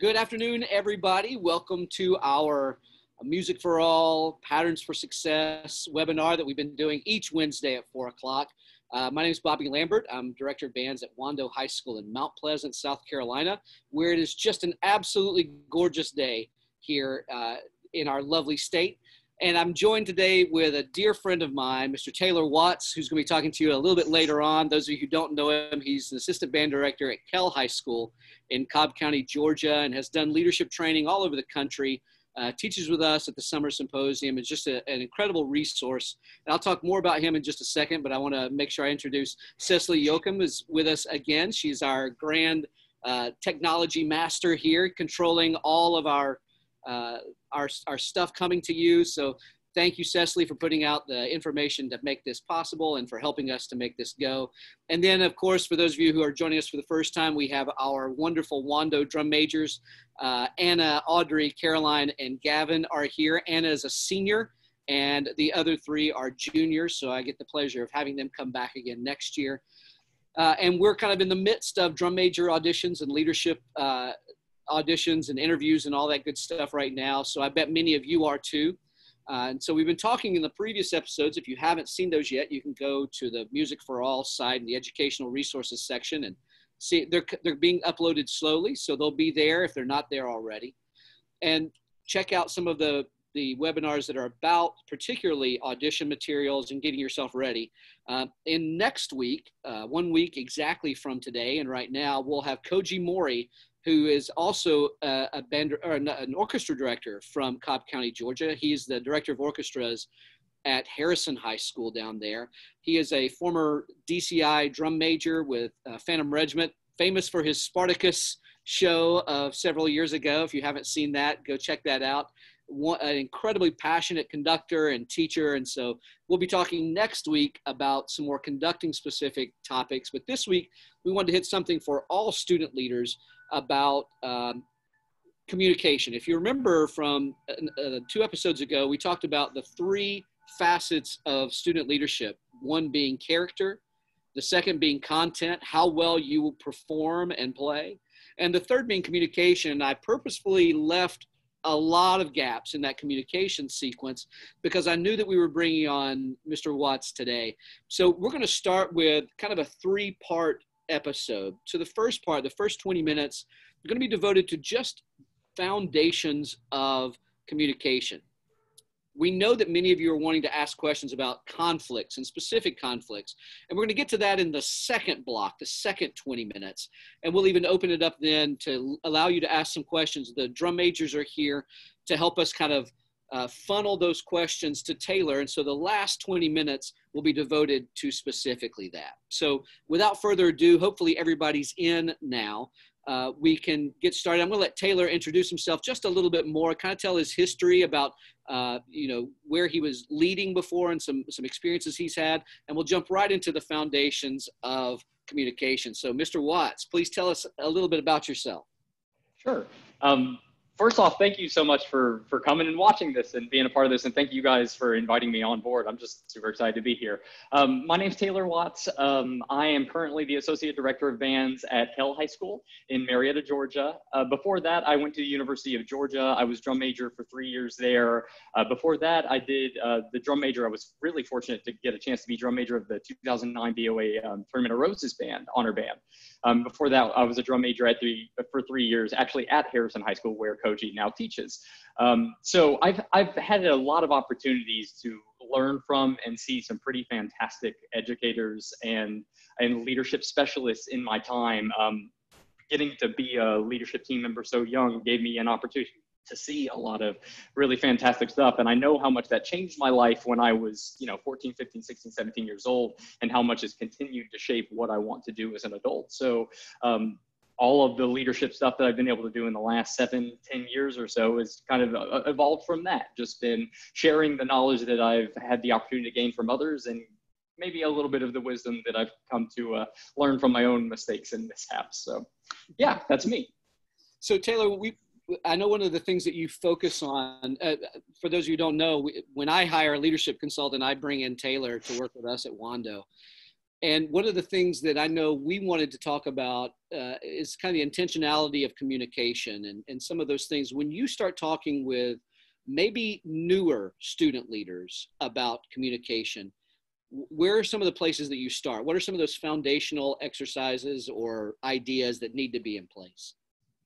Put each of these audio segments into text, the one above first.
Good afternoon, everybody. Welcome to our Music for All Patterns for Success webinar that we've been doing each Wednesday at 4 o'clock. Uh, my name is Bobby Lambert. I'm Director of Bands at Wando High School in Mount Pleasant, South Carolina, where it is just an absolutely gorgeous day here uh, in our lovely state. And I'm joined today with a dear friend of mine, Mr. Taylor Watts, who's going to be talking to you a little bit later on. Those of you who don't know him, he's an assistant band director at Kell High School in Cobb County, Georgia, and has done leadership training all over the country. Uh, teaches with us at the summer symposium. Is just a, an incredible resource. And I'll talk more about him in just a second, but I want to make sure I introduce Cecily Yoakum is with us again. She's our grand uh, technology master here, controlling all of our uh, our, our stuff coming to you. So thank you, Cecily, for putting out the information to make this possible and for helping us to make this go. And then, of course, for those of you who are joining us for the first time, we have our wonderful Wando drum majors. Uh, Anna, Audrey, Caroline, and Gavin are here. Anna is a senior, and the other three are juniors. So I get the pleasure of having them come back again next year. Uh, and we're kind of in the midst of drum major auditions and leadership uh, auditions and interviews and all that good stuff right now. So I bet many of you are too. Uh, and so we've been talking in the previous episodes. If you haven't seen those yet, you can go to the Music for All side in the educational resources section and see they're they're being uploaded slowly, so they'll be there if they're not there already. And check out some of the the webinars that are about particularly audition materials and getting yourself ready. Uh, in next week, uh, one week exactly from today and right now, we'll have Koji Mori who is also a, a band or an orchestra director from Cobb County, Georgia. He's the director of orchestras at Harrison High School down there. He is a former DCI drum major with uh, Phantom Regiment, famous for his Spartacus show of several years ago. If you haven't seen that, go check that out. One, an incredibly passionate conductor and teacher. And so we'll be talking next week about some more conducting specific topics. But this week, we wanted to hit something for all student leaders about um, communication. If you remember from uh, uh, two episodes ago, we talked about the three facets of student leadership one being character, the second being content, how well you will perform and play, and the third being communication. And I purposefully left a lot of gaps in that communication sequence because I knew that we were bringing on Mr. Watts today. So we're going to start with kind of a three part episode. So the first part, the first 20 minutes, are going to be devoted to just foundations of communication. We know that many of you are wanting to ask questions about conflicts and specific conflicts. And we're going to get to that in the second block, the second 20 minutes. And we'll even open it up then to allow you to ask some questions. The drum majors are here to help us kind of uh, funnel those questions to Taylor. And so the last 20 minutes will be devoted to specifically that. So without further ado, hopefully everybody's in now. Uh, we can get started. I'm going to let Taylor introduce himself just a little bit more, kind of tell his history about, uh, you know, where he was leading before and some, some experiences he's had. And we'll jump right into the foundations of communication. So Mr. Watts, please tell us a little bit about yourself. Sure. Um, first off, thank you so much for for coming and watching this and being a part of this, and thank you guys for inviting me on board. I'm just super excited to be here. Um, my name's Taylor Watts. Um, I am currently the associate director of bands at Kell High School in Marietta, Georgia. Uh, before that, I went to the University of Georgia. I was drum major for three years there. Uh, before that, I did uh, the drum major. I was really fortunate to get a chance to be drum major of the 2009 BOA um, Tournament of Roses band, honor band. Um, before that, I was a drum major at the for three years, actually at Harrison High School, where Koji now teaches. Um, so I've I've had a lot of opportunities to learn from and see some pretty fantastic educators and and leadership specialists in my time. Um, getting to be a leadership team member so young gave me an opportunity to see a lot of really fantastic stuff. And i know how much that changed my life when i was you know 14 15 16 17 years old and how much has continued to shape what i want to do as an adult. So um, all of the leadership stuff that i've been able to do in the last seven ten years or so is kind of uh, evolved from that. Just been sharing the knowledge that i've had the opportunity to gain from others and maybe a little bit of the wisdom that i've come to uh, learn from my own mistakes and mishaps. So yeah that's me. So taylor we I know one of the things that you focus on, uh, for those of you who don't know, when I hire a leadership consultant, I bring in Taylor to work with us at Wando. And one of the things that I know we wanted to talk about uh, is kind of the intentionality of communication and, and some of those things. When you start talking with maybe newer student leaders about communication, where are some of the places that you start? What are some of those foundational exercises or ideas that need to be in place?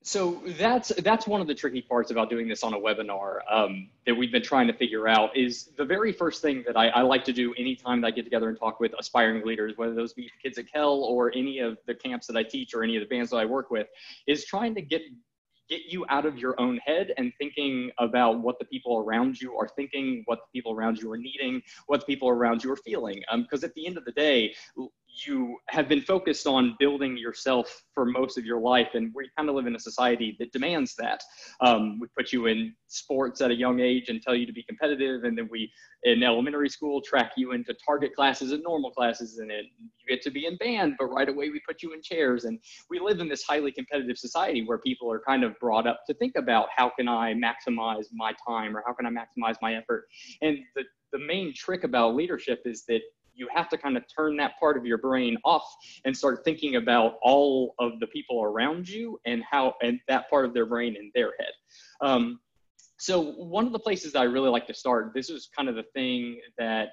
So that's that's one of the tricky parts about doing this on a webinar um, that we've been trying to figure out is the very first thing that I, I, like to do anytime that I get together and talk with aspiring leaders, whether those be kids at Kell or any of the camps that I teach or any of the bands that I work with, is trying to get get you out of your own head and thinking about what the people around you are thinking, what the people around you are needing, what the people around you are feeling. Because um, at the end of the day, you have been focused on building yourself for most of your life and we kind of live in a society that demands that. Um, we put you in sports at a young age and tell you to be competitive and then we in elementary school track you into target classes and normal classes and then you get to be in band but right away we put you in chairs. And we live in this highly competitive society where people are kind of brought up to think about how can i maximize my time or how can i maximize my effort? And the the main trick about leadership is that you have to kind of turn that part of your brain off and start thinking about all of the people around you and how and that part of their brain in their head. Um, so one of the places i really like to start this is kind of the thing that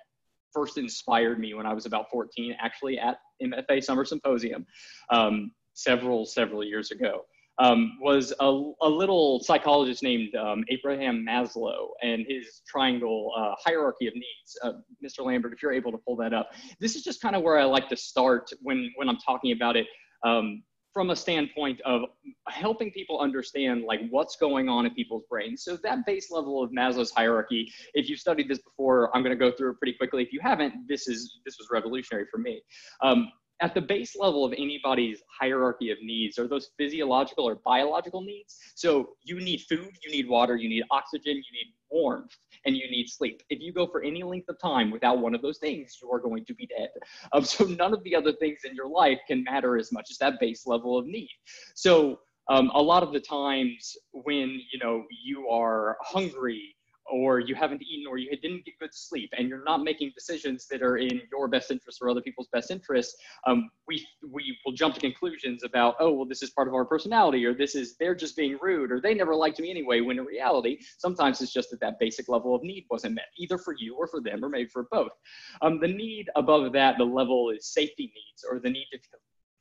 first inspired me when i was about 14 actually at mfa summer symposium um, several several years ago um, was a, a, little psychologist named um, Abraham Maslow and his triangle uh, hierarchy of needs. Uh, Mr. Lambert, if you're able to pull that up, this is just kind of where I like to start when, when I'm talking about it um, from a standpoint of helping people understand like what's going on in people's brains. So that base level of Maslow's hierarchy, if you've studied this before, I'm going to go through it pretty quickly. If you haven't, this is this was revolutionary for me. Um, at the base level of anybody's hierarchy of needs are those physiological or biological needs. So you need food, you need water, you need oxygen, you need warmth, and you need sleep. If you go for any length of time without one of those things, you are going to be dead. Um, so none of the other things in your life can matter as much as that base level of need. So um, a lot of the times when you know you are hungry or you haven't eaten or you didn't get good sleep and you're not making decisions that are in your best interest or other people's best interest um, we we will jump to conclusions about oh well this is part of our personality or this is they're just being rude or they never liked me anyway when in reality sometimes it's just that that basic level of need wasn't met either for you or for them or maybe for both. Um, the need above that the level is safety needs or the need to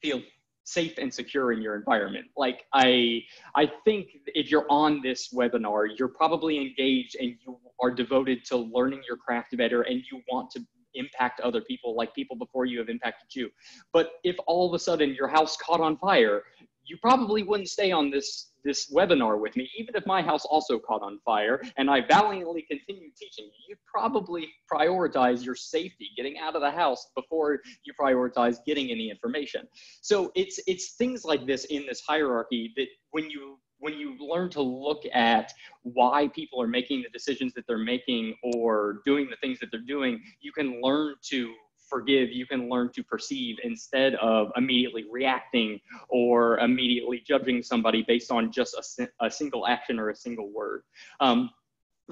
feel safe and secure in your environment. Like I, I think if you're on this webinar, you're probably engaged and you are devoted to learning your craft better and you want to impact other people like people before you have impacted you. But if all of a sudden your house caught on fire, you probably wouldn't stay on this this webinar with me, even if my house also caught on fire and I valiantly continued teaching, you'd probably prioritize your safety, getting out of the house before you prioritize getting any information. So it's it's things like this in this hierarchy that when you when you learn to look at why people are making the decisions that they're making or doing the things that they're doing, you can learn to forgive, you can learn to perceive instead of immediately reacting or immediately judging somebody based on just a, a single action or a single word. Um,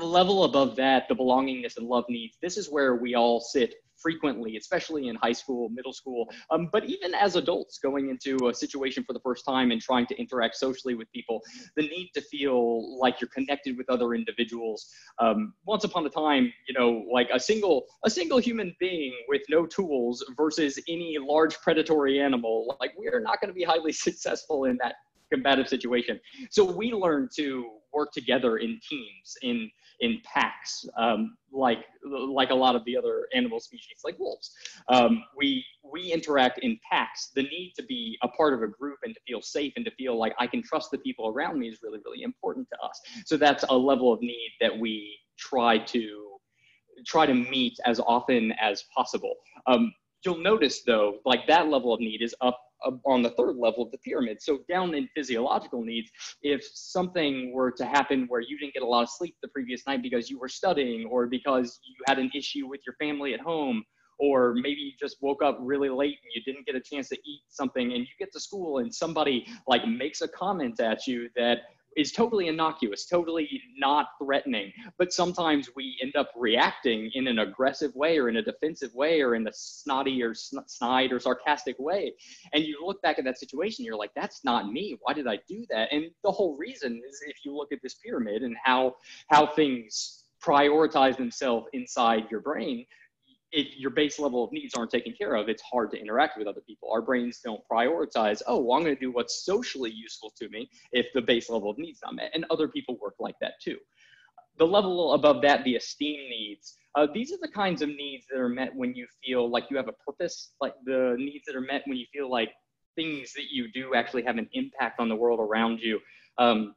the level above that, the belongingness and love needs, this is where we all sit frequently, especially in high school, middle school, um, but even as adults going into a situation for the first time and trying to interact socially with people, the need to feel like you're connected with other individuals. Um, once upon a time, you know, like a single a single human being with no tools versus any large predatory animal, like we're not going to be highly successful in that combative situation. So we learn to work together in teams, in in packs, um, like like a lot of the other animal species, like wolves. Um, we we interact in packs. The need to be a part of a group and to feel safe and to feel like I can trust the people around me is really really important to us. So that's a level of need that we try to try to meet as often as possible. Um, you'll notice though, like that level of need is up on the third level of the pyramid. So down in physiological needs, if something were to happen where you didn't get a lot of sleep the previous night because you were studying or because you had an issue with your family at home, or maybe you just woke up really late and you didn't get a chance to eat something and you get to school and somebody like makes a comment at you that is totally innocuous, totally not threatening. But sometimes we end up reacting in an aggressive way or in a defensive way or in a snotty or snide or sarcastic way. And you look back at that situation, you're like, that's not me. Why did I do that? And the whole reason is if you look at this pyramid and how how things prioritize themselves inside your brain, if your base level of needs aren't taken care of, it's hard to interact with other people. Our brains don't prioritize, oh, well, I'm going to do what's socially useful to me if the base level of needs not met. And other people work like that too. The level above that, the esteem needs, uh, these are the kinds of needs that are met when you feel like you have a purpose, like the needs that are met when you feel like things that you do actually have an impact on the world around you. Um,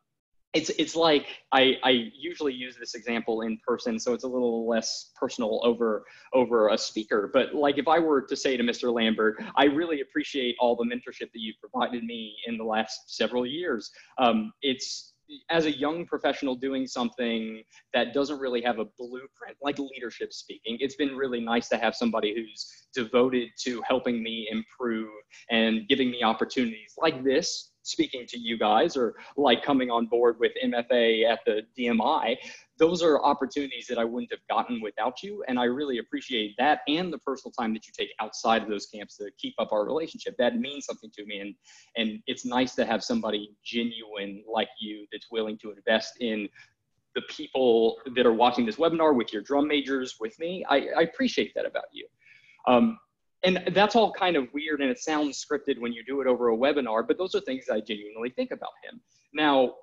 it's it's like I, I usually use this example in person, so it's a little less personal over over a speaker. But like if I were to say to Mr. Lambert, I really appreciate all the mentorship that you've provided me in the last several years. Um, it's as a young professional doing something that doesn't really have a blueprint, like leadership speaking, it's been really nice to have somebody who's devoted to helping me improve and giving me opportunities like this speaking to you guys or like coming on board with MFA at the DMI, those are opportunities that I wouldn't have gotten without you. And I really appreciate that and the personal time that you take outside of those camps to keep up our relationship. That means something to me. And, and it's nice to have somebody genuine like you that's willing to invest in the people that are watching this webinar with your drum majors with me. I, I appreciate that about you. Um, and that's all kind of weird and it sounds scripted when you do it over a webinar, but those are things I genuinely think about him. Now,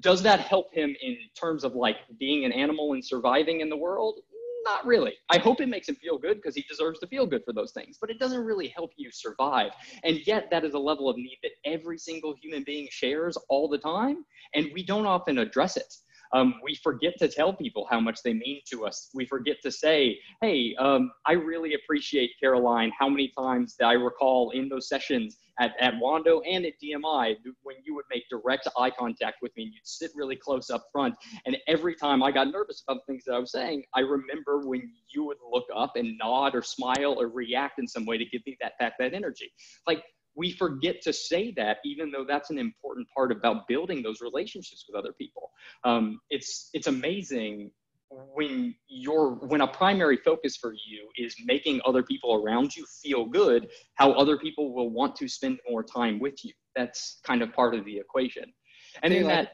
does that help him in terms of like being an animal and surviving in the world? Not really. I hope it makes him feel good because he deserves to feel good for those things, but it doesn't really help you survive. And yet, that is a level of need that every single human being shares all the time, and we don't often address it. Um, we forget to tell people how much they mean to us. We forget to say, hey, um, I really appreciate Caroline. How many times that I recall in those sessions at, at Wando and at DMI when you would make direct eye contact with me and you'd sit really close up front. And every time I got nervous about things that I was saying, I remember when you would look up and nod or smile or react in some way to give me that back that energy. Like we forget to say that even though that's an important part about building those relationships with other people. Um, it's it's amazing when your when a primary focus for you is making other people around you feel good how other people will want to spend more time with you. That's kind of part of the equation. And in that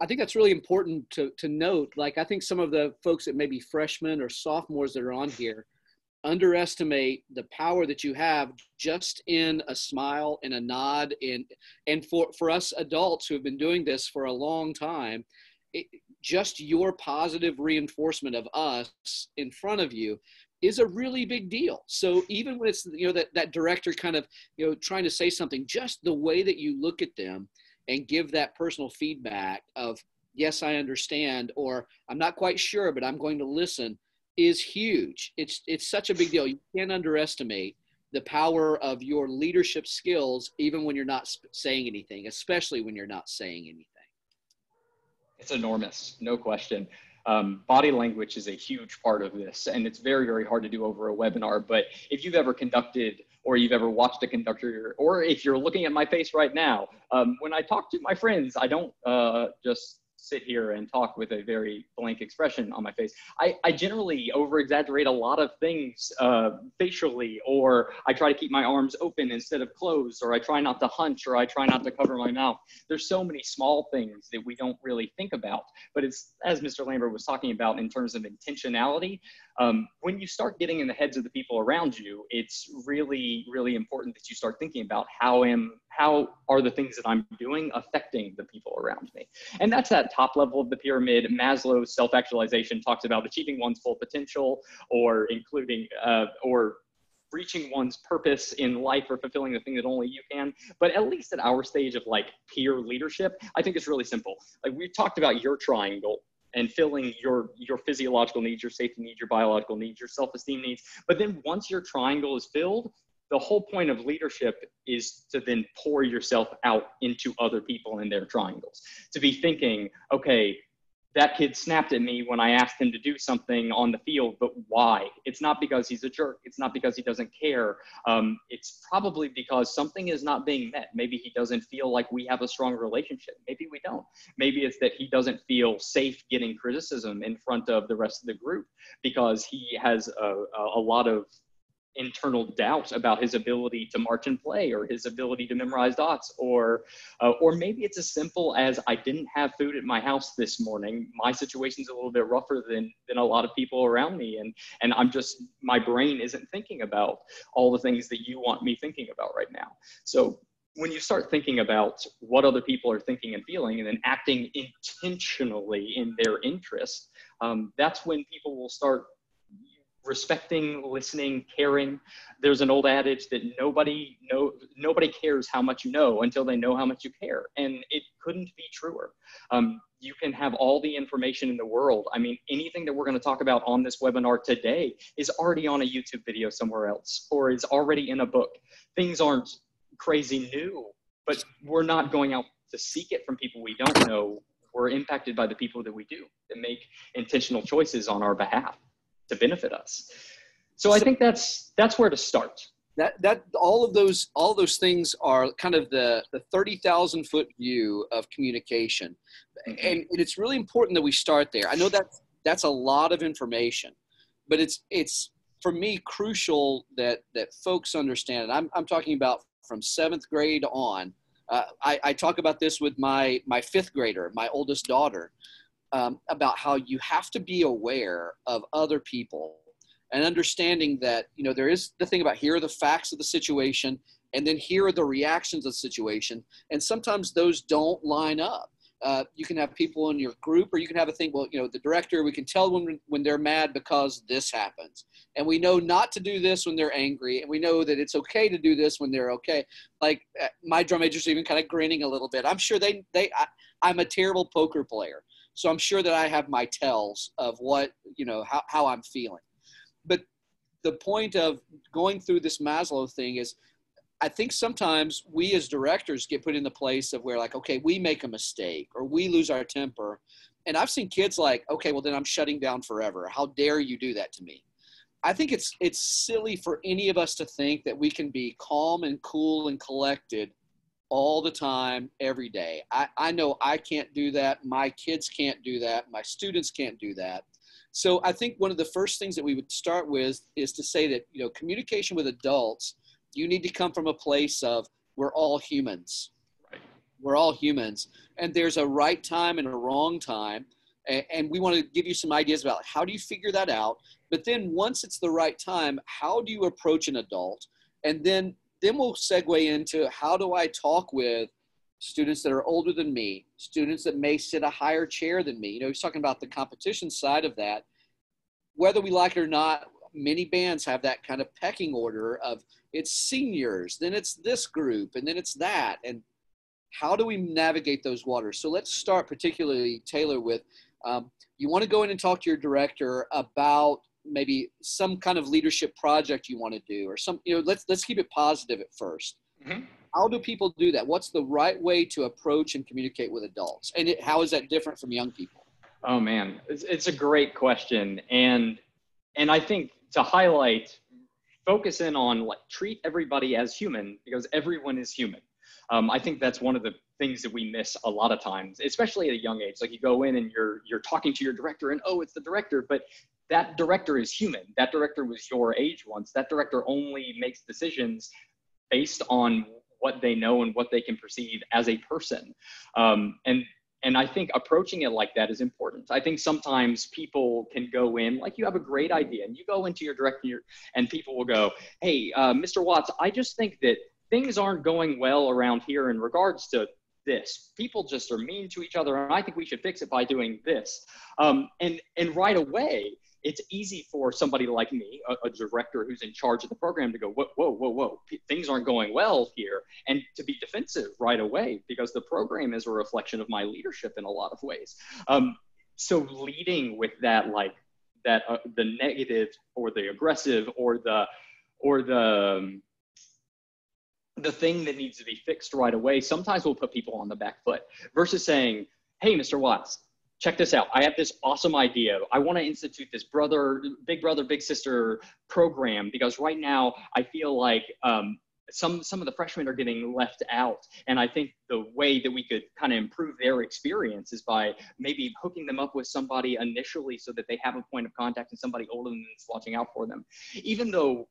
i think that's really important to, to note like i think some of the folks that may be freshmen or sophomores that are on here underestimate the power that you have just in a smile and a nod. And and for for us adults who have been doing this for a long time it, just your positive reinforcement of us in front of you is a really big deal. So even when it's you know that that director kind of you know trying to say something just the way that you look at them and give that personal feedback of yes i understand or i'm not quite sure but i'm going to listen is huge. It's it's such a big deal. You can't underestimate the power of your leadership skills, even when you're not saying anything, especially when you're not saying anything. It's enormous, no question. Um, body language is a huge part of this, and it's very, very hard to do over a webinar. But if you've ever conducted or you've ever watched a conductor, or if you're looking at my face right now, um, when I talk to my friends, I don't uh, just sit here and talk with a very blank expression on my face. I, I generally over exaggerate a lot of things uh, facially, or I try to keep my arms open instead of closed, or I try not to hunch, or I try not to cover my mouth. There's so many small things that we don't really think about, but it's as Mr. Lambert was talking about in terms of intentionality. Um, when you start getting in the heads of the people around you, it's really, really important that you start thinking about how am how are the things that I'm doing affecting the people around me? And that's that top level of the pyramid. Maslow's self-actualization talks about achieving one's full potential, or including uh, or reaching one's purpose in life or fulfilling the thing that only you can. But at least at our stage of like peer leadership, I think it's really simple. Like we talked about your triangle and filling your your physiological needs, your safety needs, your biological needs, your self-esteem needs. But then once your triangle is filled, the whole point of leadership is to then pour yourself out into other people in their triangles. To be thinking, okay, that kid snapped at me when I asked him to do something on the field, but why? It's not because he's a jerk. It's not because he doesn't care. Um, it's probably because something is not being met. Maybe he doesn't feel like we have a strong relationship. Maybe we don't. Maybe it's that he doesn't feel safe getting criticism in front of the rest of the group because he has a, a lot of internal doubt about his ability to march and play or his ability to memorize dots or uh, or maybe it's as simple as i didn't have food at my house this morning. My situation's a little bit rougher than than a lot of people around me and and i'm just my brain isn't thinking about all the things that you want me thinking about right now. So when you start thinking about what other people are thinking and feeling and then acting intentionally in their interest um, that's when people will start respecting, listening, caring. There's an old adage that nobody know nobody cares how much you know until they know how much you care, and it couldn't be truer. Um, you can have all the information in the world. I mean, anything that we're going to talk about on this webinar today is already on a YouTube video somewhere else, or is already in a book. Things aren't crazy new, but we're not going out to seek it from people we don't know. We're impacted by the people that we do that make intentional choices on our behalf to benefit us. So, I think that's that's where to start. That that all of those all those things are kind of the the thirty thousand foot view of communication, mm-hmm. and it's really important that we start there. I know that that's a lot of information, but it's it's for me crucial that that folks understand. And I'm I'm talking about from seventh grade on. Uh, I, I talk about this with my my fifth grader, my oldest daughter um, about how you have to be aware of other people and understanding that you know there is the thing about here are the facts of the situation and then here are the reactions of the situation. And sometimes those don't line up. Uh, you can have people in your group or you can have a thing well you know the director we can tell when when they're mad because this happens. And we know not to do this when they're angry and we know that it's okay to do this when they're okay. Like uh, my drum major's even kind of grinning a little bit. I'm sure they they I, i'm a terrible poker player so I'm sure that I have my tells of what, you know, how, how I'm feeling. But the point of going through this Maslow thing is I think sometimes we as directors get put in the place of where like, okay, we make a mistake or we lose our temper. And I've seen kids like, okay, well then I'm shutting down forever. How dare you do that to me? I think it's it's silly for any of us to think that we can be calm and cool and collected all the time, every day. I, I know I can't do that. My kids can't do that. My students can't do that. So I think one of the first things that we would start with is to say that, you know, communication with adults, you need to come from a place of we're all humans. Right. We're all humans. And there's a right time and a wrong time. And, and we want to give you some ideas about how do you figure that out. But then once it's the right time, how do you approach an adult? And then then we'll segue into how do I talk with students that are older than me, students that may sit a higher chair than me. You know, he's talking about the competition side of that. Whether we like it or not, many bands have that kind of pecking order of it's seniors, then it's this group, and then it's that. And how do we navigate those waters? So let's start particularly, Taylor, with um, you want to go in and talk to your director about maybe some kind of leadership project you want to do or some you know let's let's keep it positive at 1st mm-hmm. how do people do that? What's the right way to approach and communicate with adults? And it, how is that different from young people? Oh man. It's, it's a great question. And and i think to highlight focus in on like treat everybody as human because everyone is human. Um, i think that's one of the things that we miss a lot of times especially at a young age. Like you go in and you're you're talking to your director and oh it's the director but that director is human. That director was your age once. That director only makes decisions based on what they know and what they can perceive as a person. Um, and and I think approaching it like that is important. I think sometimes people can go in, like you have a great idea, and you go into your director, and people will go, Hey, uh, Mr. Watts, I just think that things aren't going well around here in regards to this. People just are mean to each other, and I think we should fix it by doing this. Um, and and right away, it's easy for somebody like me, a, a, director who's in charge of the program, to go, whoa, whoa, whoa, whoa, P- things aren't going well here, and to be defensive right away because the program is a reflection of my leadership in a lot of ways. Um, so leading with that, like that, uh, the negative or the aggressive or the or the um, the thing that needs to be fixed right away, sometimes we'll put people on the back foot versus saying, "Hey, Mr. Watts, check this out. I have this awesome idea. I want to institute this brother, big brother, big sister program because right now I feel like um, some some of the freshmen are getting left out and i think the way that we could kind of improve their experience is by maybe hooking them up with somebody initially so that they have a point of contact and somebody older than is watching out for them even though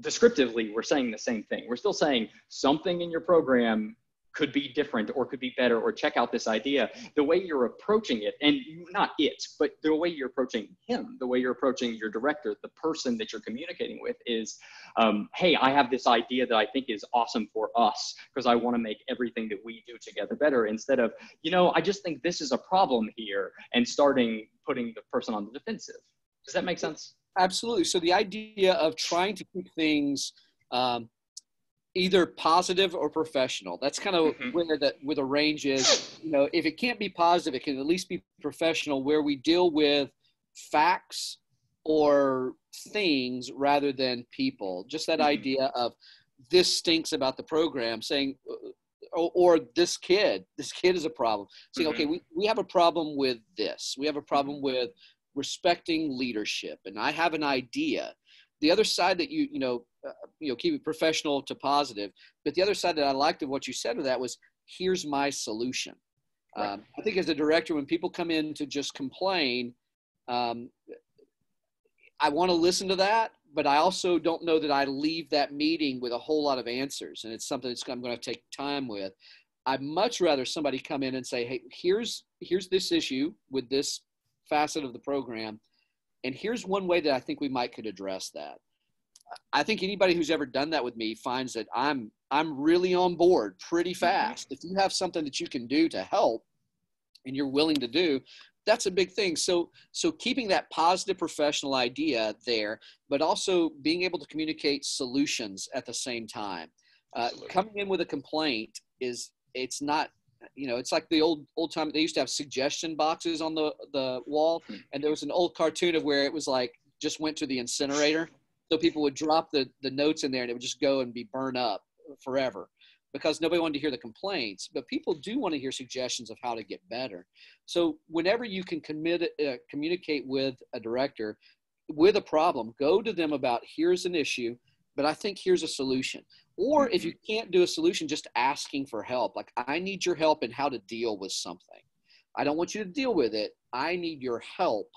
descriptively we're saying the same thing we're still saying something in your program could be different or could be better or check out this idea the way you're approaching it and not it but the way you're approaching him the way you're approaching your director the person that you're communicating with is um, hey i have this idea that i think is awesome for us because i want to make everything that we do together better instead of you know i just think this is a problem here and starting putting the person on the defensive. Does that make sense? Absolutely. So the idea of trying to keep things um, either positive or professional. That's kind of mm-hmm. where that where the range is. You know, if it can't be positive, it can at least be professional, where we deal with facts or things rather than people. Just that mm-hmm. idea of this stinks about the program, saying, or, or, this kid, this kid is a problem. Saying, mm-hmm. okay, we, we have a problem with this. We have a problem mm-hmm. with respecting leadership, and I have an idea the other side that you you know uh, you know keep it professional to positive but the other side that i liked of what you said to that was here's my solution right. um, i think as a director when people come in to just complain um, i want to listen to that but i also don't know that i leave that meeting with a whole lot of answers and it's something that's i'm going to take time with i'd much rather somebody come in and say hey here's here's this issue with this facet of the program and here's one way that I think we might could address that. I think anybody who's ever done that with me finds that I'm I'm really on board pretty mm-hmm. fast. If you have something that you can do to help and you're willing to do, that's a big thing. So so keeping that positive professional idea there, but also being able to communicate solutions at the same time. Uh, coming in with a complaint is it's not you know, it's like the old old time. They used to have suggestion boxes on the the wall, hmm. and there was an old cartoon of where it was like just went to the incinerator, so people would drop the the notes in there, and it would just go and be burned up forever because nobody wanted to hear the complaints. But people do want to hear suggestions of how to get better. So whenever you can commit uh, communicate with a director with a problem, go to them about here's an issue, but I think here's a solution or if you mm-hmm. can't do a solution just asking for help like i need your help in how to deal with something i don't want you to deal with it i need your help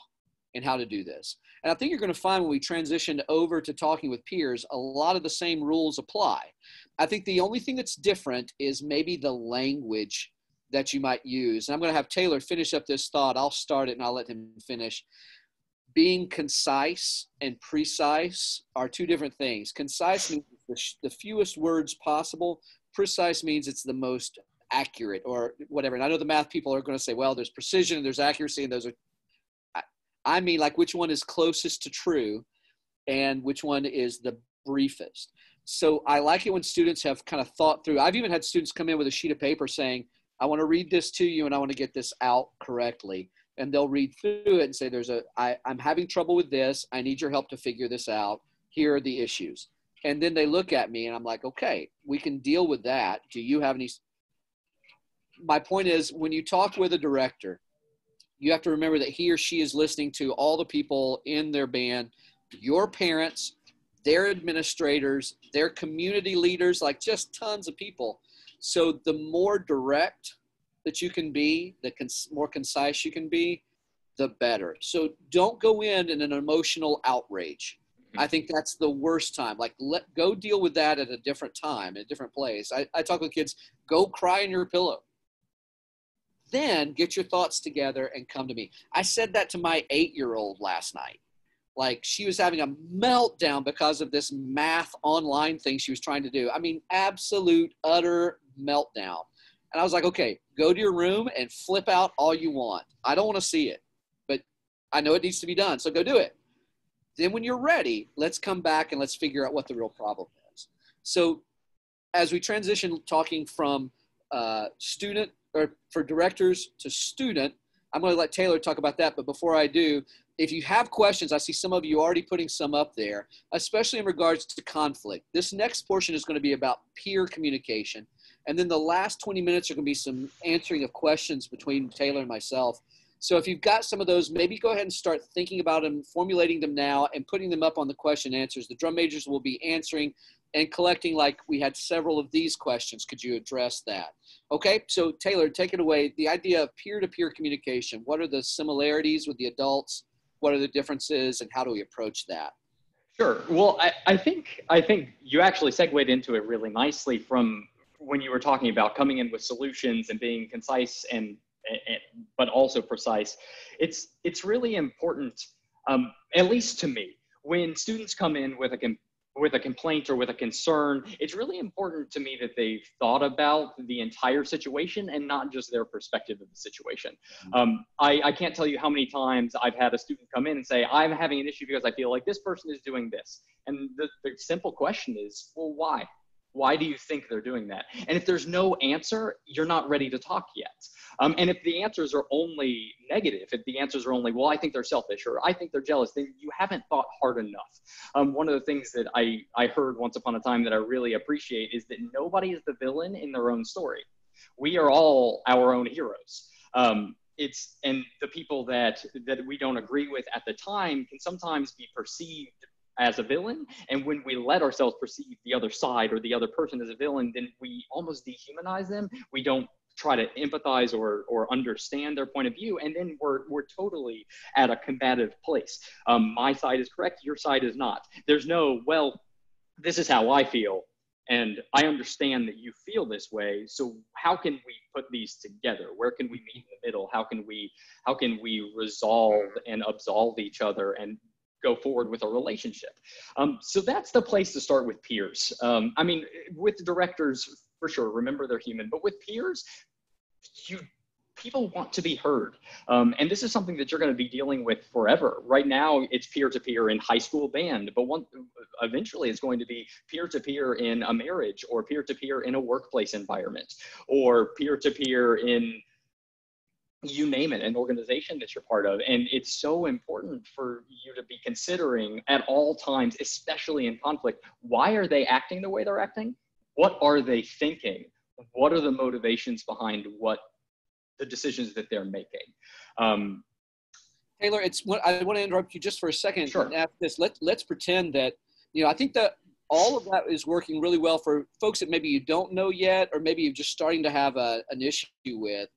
in how to do this and i think you're going to find when we transition over to talking with peers a lot of the same rules apply i think the only thing that's different is maybe the language that you might use and i'm going to have taylor finish up this thought i'll start it and i'll let him finish being concise and precise are two different things concise means the, the fewest words possible. Precise means it's the most accurate or whatever. And I know the math people are going to say, well, there's precision and there's accuracy, and those are. I, mean, like which one is closest to true, and which one is the briefest. So I like it when students have kind of thought through. I've even had students come in with a sheet of paper saying, I want to read this to you and I want to get this out correctly. And they'll read through it and say, There's a I, I'm having trouble with this. I need your help to figure this out. Here are the issues and then they look at me and i'm like okay we can deal with that do you have any my point is when you talk with a director you have to remember that he or she is listening to all the people in their band your parents their administrators their community leaders like just tons of people so the more direct that you can be the cons- more concise you can be the better so don't go in in an emotional outrage I think that's the worst time. Like, let go deal with that at a different time, in a different place. I, I talk with kids, go cry in your pillow. Then get your thoughts together and come to me. I said that to my eight year old last night. Like, she was having a meltdown because of this math online thing she was trying to do. I mean, absolute, utter meltdown. And I was like, okay, go to your room and flip out all you want. I don't want to see it, but I know it needs to be done. So go do it. Then, when you're ready, let's come back and let's figure out what the real problem is. So, as we transition talking from uh, student or for directors to student, I'm going to let Taylor talk about that. But before I do, if you have questions, I see some of you already putting some up there, especially in regards to conflict. This next portion is going to be about peer communication. And then the last 20 minutes are going to be some answering of questions between Taylor and myself. So if you've got some of those, maybe go ahead and start thinking about them, formulating them now, and putting them up on the question answers. The drum majors will be answering and collecting like we had several of these questions. Could you address that? Okay, so Taylor, take it away. The idea of peer-to-peer communication. What are the similarities with the adults? What are the differences, and how do we approach that? Sure. Well, I, I think I think you actually segued into it really nicely from when you were talking about coming in with solutions and being concise and, and but also precise. It's it's really important, um, at least to me, when students come in with a with a complaint or with a concern, it's really important to me that they've thought about the entire situation and not just their perspective of the situation. Mm-hmm. Um, I, I can't tell you how many times I've had a student come in and say, I'm having an issue because I feel like this person is doing this. And the, the simple question is, well, why? Why do you think they're doing that? And if there's no answer, you're not ready to talk yet. Um, and if the answers are only negative, if the answers are only, well, I think they're selfish or I think they're jealous, then you haven't thought hard enough. Um, one of the things that I, I heard once upon a time that I really appreciate is that nobody is the villain in their own story. We are all our own heroes. Um, it's and the people that that we don't agree with at the time can sometimes be perceived as a villain. And when we let ourselves perceive the other side or the other person as a villain, then we almost dehumanize them. We don't try to empathize or, or understand their point of view. And then we're, we're totally at a combative place. Um, my side is correct, your side is not. There's no, well, this is how I feel. And I understand that you feel this way. So how can we put these together? Where can we meet in the middle? How can we how can we resolve and absolve each other and go forward with a relationship. Um, so that's the place to start with peers. Um, I mean, with directors, for sure, remember they're human, but with peers, you people want to be heard. Um, and this is something that you're going to be dealing with forever. Right now, it's peer-to-peer in high school band, but one, eventually it's going to be peer-to-peer in a marriage or peer-to-peer in a workplace environment or peer-to-peer in you name it, an organization that you're part of. And it's so important for you to be considering at all times, especially in conflict, why are they acting the way they're acting? What are they thinking? What are the motivations behind what the decisions that they're making? Um, Taylor, it's what I want to interrupt you just for a second sure. and ask this. Let, let's pretend that, you know, I think that all of that is working really well for folks that maybe you don't know yet, or maybe you're just starting to have a, an issue with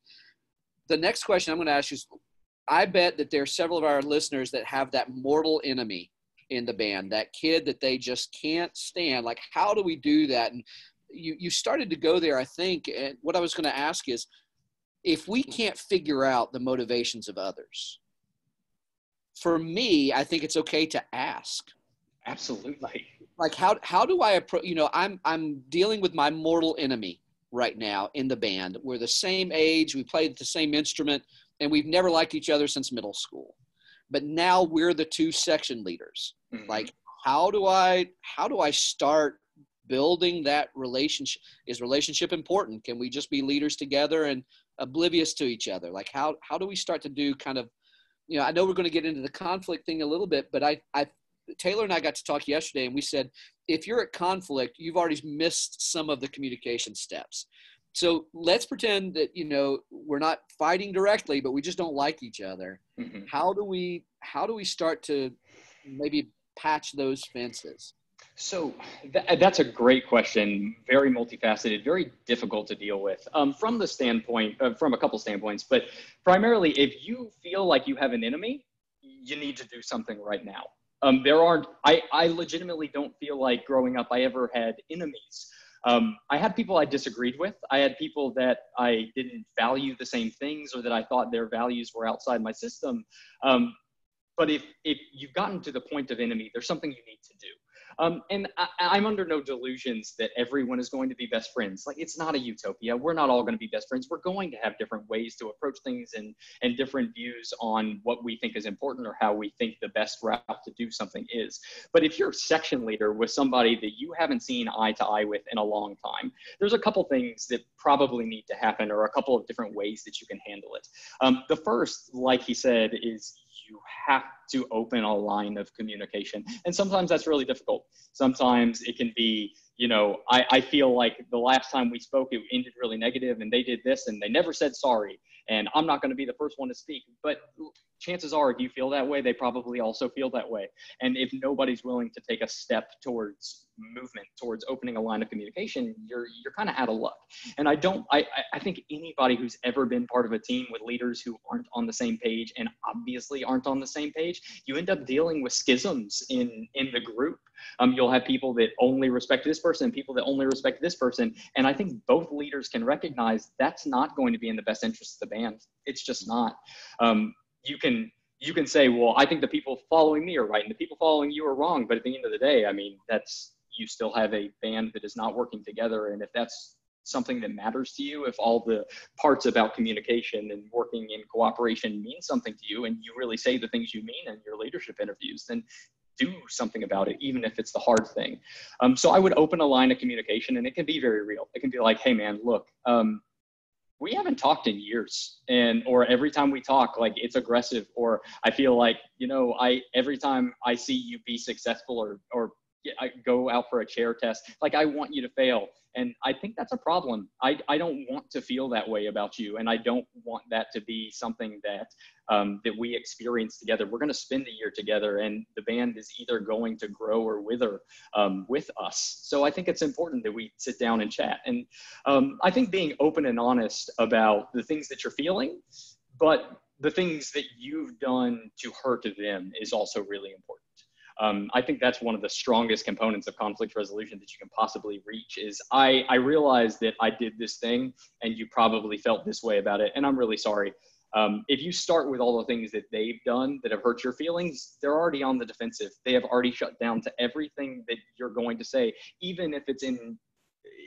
the next question I'm going to ask you is I bet that there are several of our listeners that have that mortal enemy in the band, that kid that they just can't stand. Like, how do we do that? And you, you started to go there, I think. And what I was going to ask is if we can't figure out the motivations of others, for me, I think it's okay to ask. Absolutely. Like how how do I approach? You know, I'm I'm dealing with my mortal enemy, right now in the band. We're the same age, we played the same instrument, and we've never liked each other since middle school. But now we're the two section leaders. Mm-hmm. Like, how do I how do I start building that relationship? Is relationship important? Can we just be leaders together and oblivious to each other? Like, how how do we start to do kind of you know, I know we're going to get into the conflict thing a little bit, but I, I Taylor and I got to talk yesterday, and we said if you're at conflict, you've already missed some of the communication steps. So let's pretend that you know we're not fighting directly, but we just don't like each other. Mm-hmm. How do we how do we start to maybe patch those fences? So th- that's a great question. Very multifaceted, very difficult to deal with um, from the standpoint, uh, from a couple standpoints. But primarily, if you feel like you have an enemy, you need to do something right now. Um, there aren't, I, I legitimately don't feel like growing up I ever had enemies. Um, I had people I disagreed with. I had people that I didn't value the same things or that I thought their values were outside my system. Um, but if, if you've gotten to the point of enemy, there's something you need to do. Um, and I, am under no delusions that everyone is going to be best friends. Like it's not a utopia. We're not all going to be best friends. We're going to have different ways to approach things and and different views on what we think is important or how we think the best route to do something is. But if you're a section leader with somebody that you haven't seen eye to eye with in a long time, there's a couple things that probably need to happen or a couple of different ways that you can handle it. Um, the first, like he said, is you have to open a line of communication. And sometimes that's really difficult. Sometimes it can be you know, I, I feel like the last time we spoke, it ended really negative and they did this and they never said sorry. And I'm not going to be the first one to speak. But chances are, if you feel that way, they probably also feel that way. And if nobody's willing to take a step towards movement, towards opening a line of communication, you're you're kind of out of luck. And I don't, I I think anybody who's ever been part of a team with leaders who aren't on the same page and obviously aren't on the same page, you end up dealing with schisms in in the group. Um, you'll have people that only respect this person, people that only respect this person, and I think both leaders can recognize that's not going to be in the best interest of the band. It's just not. Um, you can you can say, well, I think the people following me are right and the people following you are wrong. But at the end of the day, I mean, that's you still have a band that is not working together. And if that's something that matters to you, if all the parts about communication and working in cooperation mean something to you, and you really say the things you mean in your leadership interviews, then do something about it, even if it's the hard thing. Um, so I would open a line of communication, and it can be very real. It can be like, hey, man, look, um, we haven't talked in years. And or every time we talk like it's aggressive or i feel like you know i every time i see you be successful or or I go out for a chair test like i want you to fail and I think that's a problem. I, I don't want to feel that way about you. And I don't want that to be something that, um, that we experience together. We're going to spend a year together and the band is either going to grow or wither um, with us. So I think it's important that we sit down and chat. And um, I think being open and honest about the things that you're feeling, but the things that you've done to hurt them is also really important um, I think that's one of the strongest components of conflict resolution that you can possibly reach is I, I realize that I did this thing and you probably felt this way about it. And I'm really sorry. Um, if you start with all the things that they've done that have hurt your feelings, they're already on the defensive. They have already shut down to everything that you're going to say, even if it's in,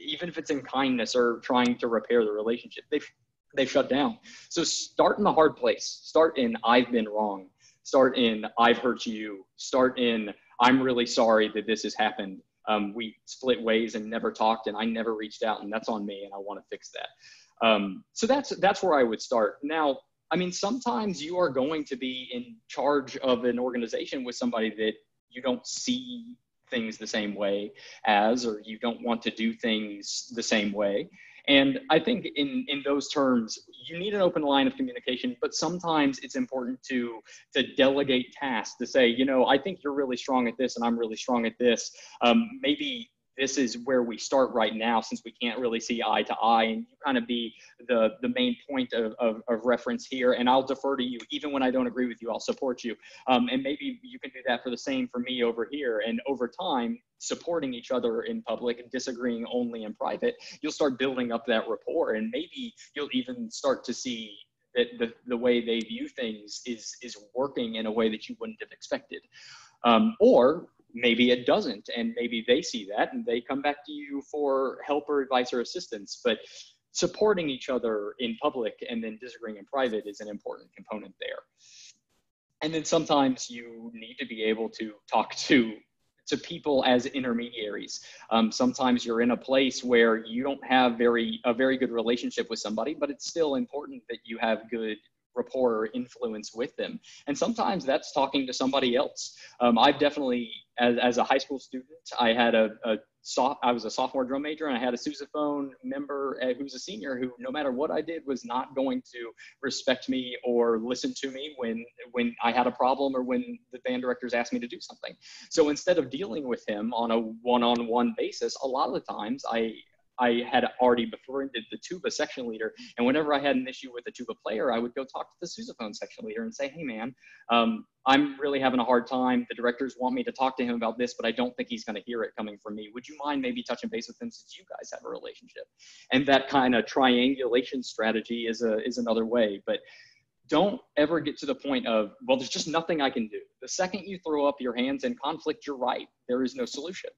even if it's in kindness or trying to repair the relationship. They've they've shut down. So start in the hard place. Start in I've been wrong start in I've hurt you, start in I'm really sorry that this has happened. Um, we split ways and never talked, and I never reached out, and that's on me, and I want to fix that. Um, so that's that's where I would start. Now, I mean, sometimes you are going to be in charge of an organization with somebody that you don't see things the same way as, or you don't want to do things the same way. And I think in, in those terms, you need an open line of communication, but sometimes it's important to, to delegate tasks to say, you know, I think you're really strong at this and I'm really strong at this. Um, maybe this is where we start right now since we can't really see eye to eye and you kind of be the the main point of, of, of reference here and i'll defer to you. Even when i don't agree with you i'll support you. Um, and maybe you can do that for the same for me over here. And over time supporting each other in public and disagreeing only in private you'll start building up that rapport and maybe you'll even start to see that the, the way they view things is is working in a way that you wouldn't have expected. Um, or maybe it doesn't and maybe they see that and they come back to you for help or advice or assistance but supporting each other in public and then disagreeing in private is an important component there and then sometimes you need to be able to talk to to people as intermediaries. Um, sometimes you're in a place where you don't have very a very good relationship with somebody, but it's still important that you have good rapport or influence with them. And sometimes that's talking to somebody else. Um, I've definitely, as, as a high school student, I had a, a soft, I was a sophomore drum major and I had a sousaphone member uh, who was a senior who, no matter what I did, was not going to respect me or listen to me when, when I had a problem or when the band directors asked me to do something. So instead of dealing with him on a one-on-one basis, a lot of the times I, I had already befriended the tuba section leader. And whenever I had an issue with the tuba player, I would go talk to the sousaphone section leader and say, hey, man, um, I'm really having a hard time. The directors want me to talk to him about this, but I don't think he's going to hear it coming from me. Would you mind maybe touching base with him since you guys have a relationship? And that kind of triangulation strategy is, a, is another way. But don't ever get to the point of, well, there's just nothing I can do. The second you throw up your hands in conflict, you're right. There is no solution.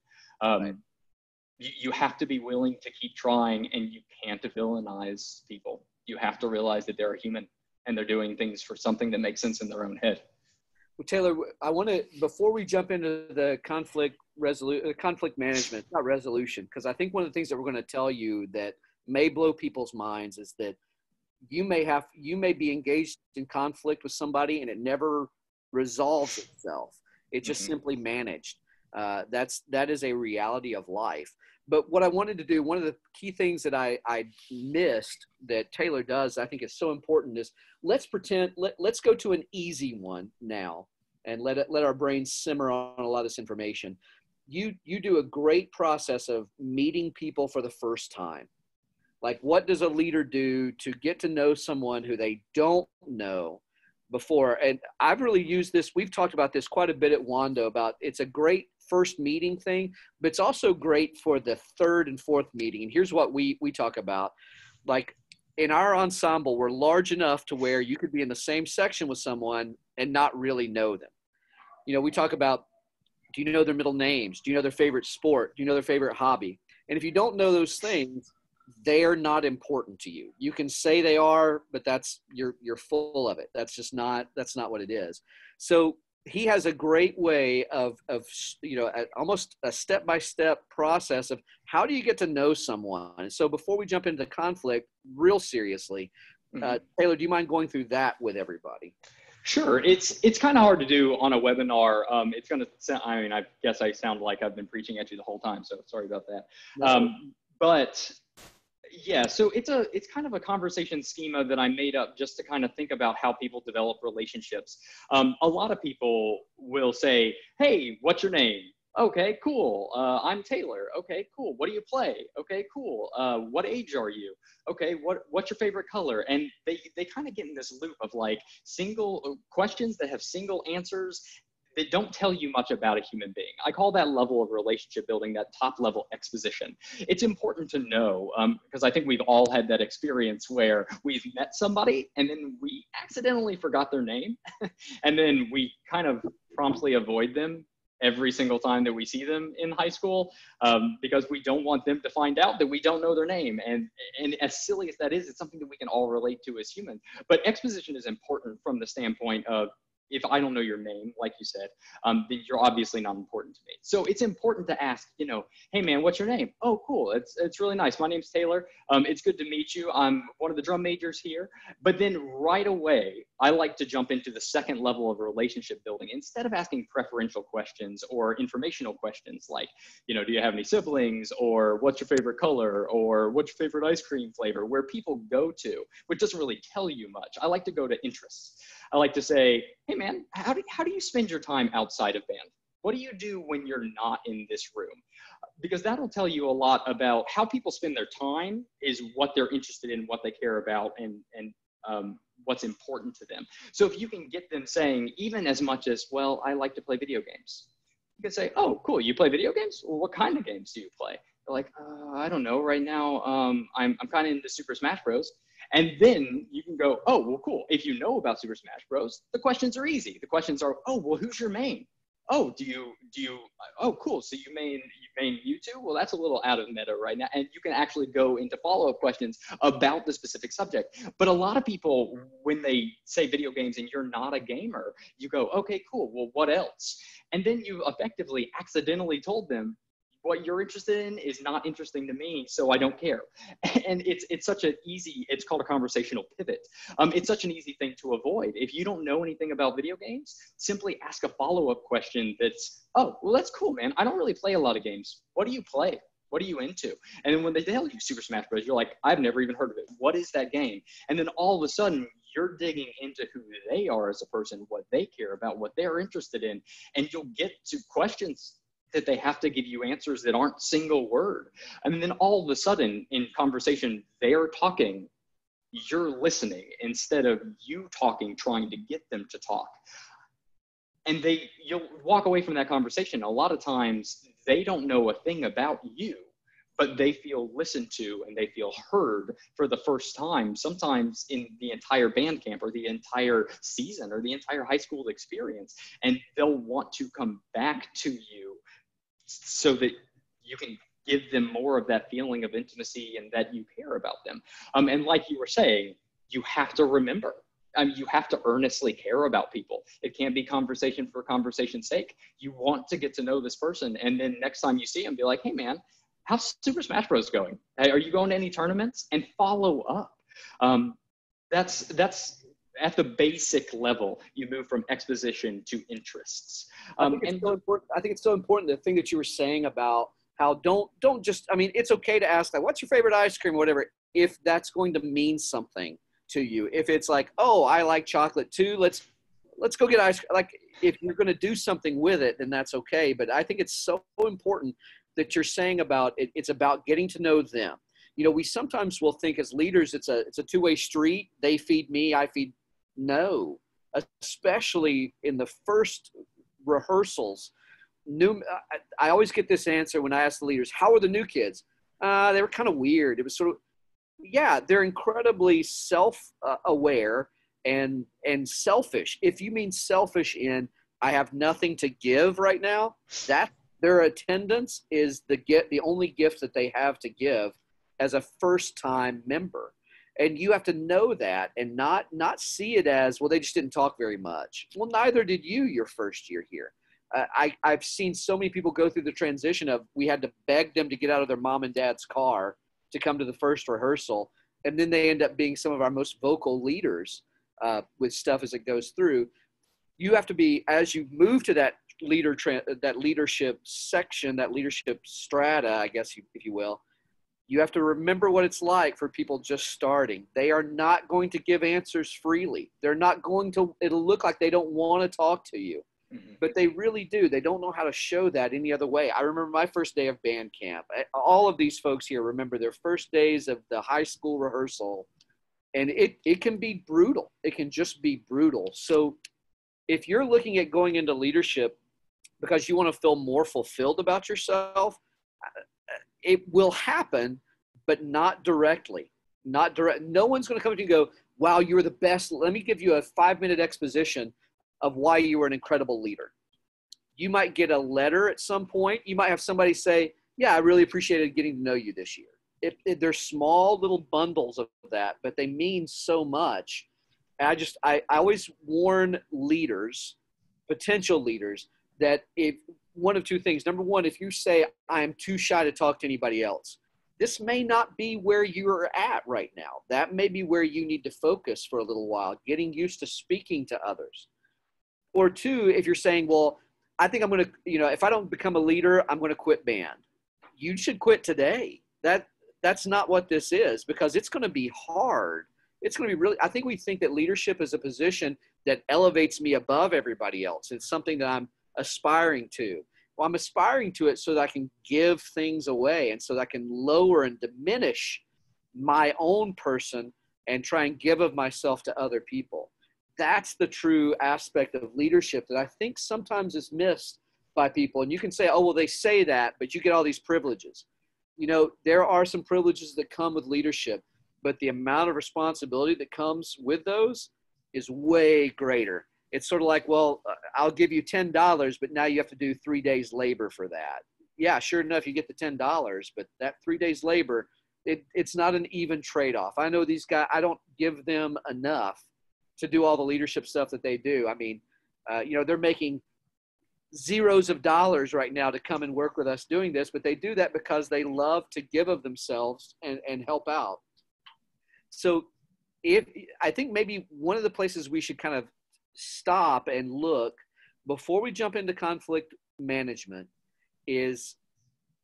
Um, right you, you have to be willing to keep trying and you can't villainize people. You have to realize that they're a human and they're doing things for something that makes sense in their own head. Well, Taylor, I want to before we jump into the conflict resolution, uh, conflict management, not resolution, because I think one of the things that we're going to tell you that may blow people's minds is that you may have you may be engaged in conflict with somebody and it never resolves itself. It's just mm-hmm. simply managed. Uh, that's that is a reality of life. But what I wanted to do, one of the key things that I, I missed that Taylor does, I think is so important is let's pretend, let, let's go to an easy one now and let it, let our brains simmer on a lot of this information. You, you do a great process of meeting people for the first time. Like what does a leader do to get to know someone who they don't know before? And I've really used this. We've talked about this quite a bit at Wando about it's a great first meeting thing, but it's also great for the third and fourth meeting. And here's what we we talk about. Like in our ensemble, we're large enough to where you could be in the same section with someone and not really know them. You know, we talk about do you know their middle names? Do you know their favorite sport? Do you know their favorite hobby? And if you don't know those things, they're not important to you. You can say they are, but that's you're you're full of it. That's just not that's not what it is. So he has a great way of of you know a, almost a step by step process of how do you get to know someone. And so before we jump into conflict, real seriously, mm-hmm. uh, Taylor, do you mind going through that with everybody? Sure, it's it's kind of hard to do on a webinar. Um, it's going to sound. I mean, I guess I sound like I've been preaching at you the whole time, so sorry about that. Um, but yeah, so it's a it's kind of a conversation schema that I made up just to kind of think about how people develop relationships. Um, a lot of people will say, "Hey, what's your name?" Okay, cool. Uh, I'm Taylor. Okay, cool. What do you play? Okay, cool. Uh, what age are you? Okay, what what's your favorite color? And they they kind of get in this loop of like single uh, questions that have single answers that don't tell you much about a human being. I call that level of relationship building that top level exposition. It's important to know because um, I think we've all had that experience where we've met somebody and then we accidentally forgot their name and then we kind of promptly avoid them every single time that we see them in high school um, because we don't want them to find out that we don't know their name. And, and as silly as that is, it's something that we can all relate to as humans. But exposition is important from the standpoint of if I don't know your name, like you said, um, then you're obviously not important to me. So it's important to ask, you know, hey man, what's your name? Oh, cool. It's it's really nice. My name's Taylor. Um, it's good to meet you. I'm one of the drum majors here. But then right away, I like to jump into the second level of relationship building. Instead of asking preferential questions or informational questions like, you know, do you have any siblings or what's your favorite color or what's your favorite ice cream flavor, where people go to, which doesn't really tell you much. I like to go to interests. I like to say, hey man, how do, how do you spend your time outside of band? What do you do when you're not in this room? Because that'll tell you a lot about how people spend their time is what they're interested in, what they care about, and, and um, what's important to them. So if you can get them saying even as much as, well, I like to play video games. You can say, oh, cool, you play video games? Well, what kind of games do you play? They're like, uh, I don't know. Right now, um, I'm, I'm kind of into Super Smash Bros. And then you can go, oh, well, cool. If you know about Super Smash Bros., the questions are easy. The questions are, oh, well, who's your main? Oh, do you do you? Oh, cool. So you main you main Mewtwo? Well, that's a little out of meta right now, and you can actually go into follow up questions about the specific subject. But a lot of people, when they say video games and you're not a gamer, you go, okay, cool. Well, what else? And then you effectively accidentally told them what you're interested in is not interesting to me, so I don't care. And it's it's such an easy. It's called a conversational pivot. Um, it's such an easy thing to avoid. If you don't know anything about video games, simply ask a follow up question. That's oh well, that's cool, man. I don't really play a lot of games. What do you play? What are you into? And then when they tell you Super Smash Bros., you're like, I've never even heard of it. What is that game? And then all of a sudden, you're digging into who they are as a person, what they care about, what they're interested in, and you'll get to questions that they have to give you answers that aren't single word. And then all of a sudden in conversation, they're talking, you're listening instead of you talking, trying to get them to talk. And they you'll walk away from that conversation. A lot of times they don't know a thing about you, but they feel listened to and they feel heard for the first time, sometimes in the entire band camp or the entire season or the entire high school experience. And they'll want to come back to you so that you can give them more of that feeling of intimacy and that you care about them. Um, and like you were saying, you have to remember. Mean, you have to earnestly care about people. It can't be conversation for conversation's sake. You want to get to know this person, and then next time you see him, be like, "Hey, man, how's Super Smash Bros. going? Are you going to any tournaments?" And follow up. Um, that's that's at the basic level, you move from exposition to interests. Um, I think it's and so important. I think it's so important. The thing that you were saying about how don't don't just i mean it's okay to ask like what's your favorite ice cream or whatever if that's going to mean something to you if it's like oh i like chocolate too let's let's go get ice like if you're going to do something with it then that's okay but i think it's so important that you're saying about it, it's about getting to know them you know we sometimes will think as leaders it's a it's a two-way street they feed me i feed no especially in the first rehearsals. New I, I, always get this answer when i ask the leaders how are the new kids? Uh, they were kind of weird. It was sort of yeah they're incredibly self-aware and and selfish. If you mean selfish in i have nothing to give right now that their attendance is the get the only gift that they have to give as a first time member and you have to know that and not not see it as well they just didn't talk very much well neither did you your first year here uh, I, I've seen so many people go through the transition of we had to beg them to get out of their mom and dad's car to come to the first rehearsal. And then they end up being some of our most vocal leaders uh, with stuff as it goes through. You have to be, as you move to that leader, tra- that leadership section, that leadership strata, I guess, you, if you will, you have to remember what it's like for people just starting. They are not going to give answers freely. They're not going to, it'll look like they don't want to talk to you Mm-hmm. But they really do. They don't know how to show that any other way. I remember my first day of band camp. All of these folks here remember their first days of the high school rehearsal. And it, it can be brutal. It can just be brutal. So if you're looking at going into leadership because you want to feel more fulfilled about yourself, it will happen, but not directly. Not direct. No one's going to come to you and go, wow, you're the best. Let me give you a five minute exposition of why you were an incredible leader. You might get a letter at some point. You might have somebody say, Yeah, I really appreciated getting to know you this year. It, it, they're small little bundles of that, but they mean so much. And I just, I, I always warn leaders, potential leaders, that if one of two things number one, if you say, I am too shy to talk to anybody else, this may not be where you're at right now. That may be where you need to focus for a little while, getting used to speaking to others or two, if you're saying, well, I think I'm going to, you know, if I don't become a leader, I'm going to quit band. You should quit today. That that's not what this is because it's going to be hard. It's going to be really. I think we think that leadership is a position that elevates me above everybody else. It's something that I'm aspiring to. Well, I'm aspiring to it so that I can give things away and so that I can lower and diminish my own person and try and give of myself to other people that's the true aspect of leadership that I think sometimes is missed by people. And you can say, oh, well, they say that, but you get all these privileges. You know, there are some privileges that come with leadership, but the amount of responsibility that comes with those is way greater. It's sort of like, well, uh, I'll give you $10, but now you have to do three days labor for that. Yeah, sure enough, you get the $10, but that three days labor, it, it's not an even trade off. I know these guys, I don't give them enough to do all the leadership stuff that they do. I mean, uh, you know, they're making zeros of dollars right now to come and work with us doing this, but they do that because they love to give of themselves and, and help out. So if I think maybe one of the places we should kind of stop and look before we jump into conflict management is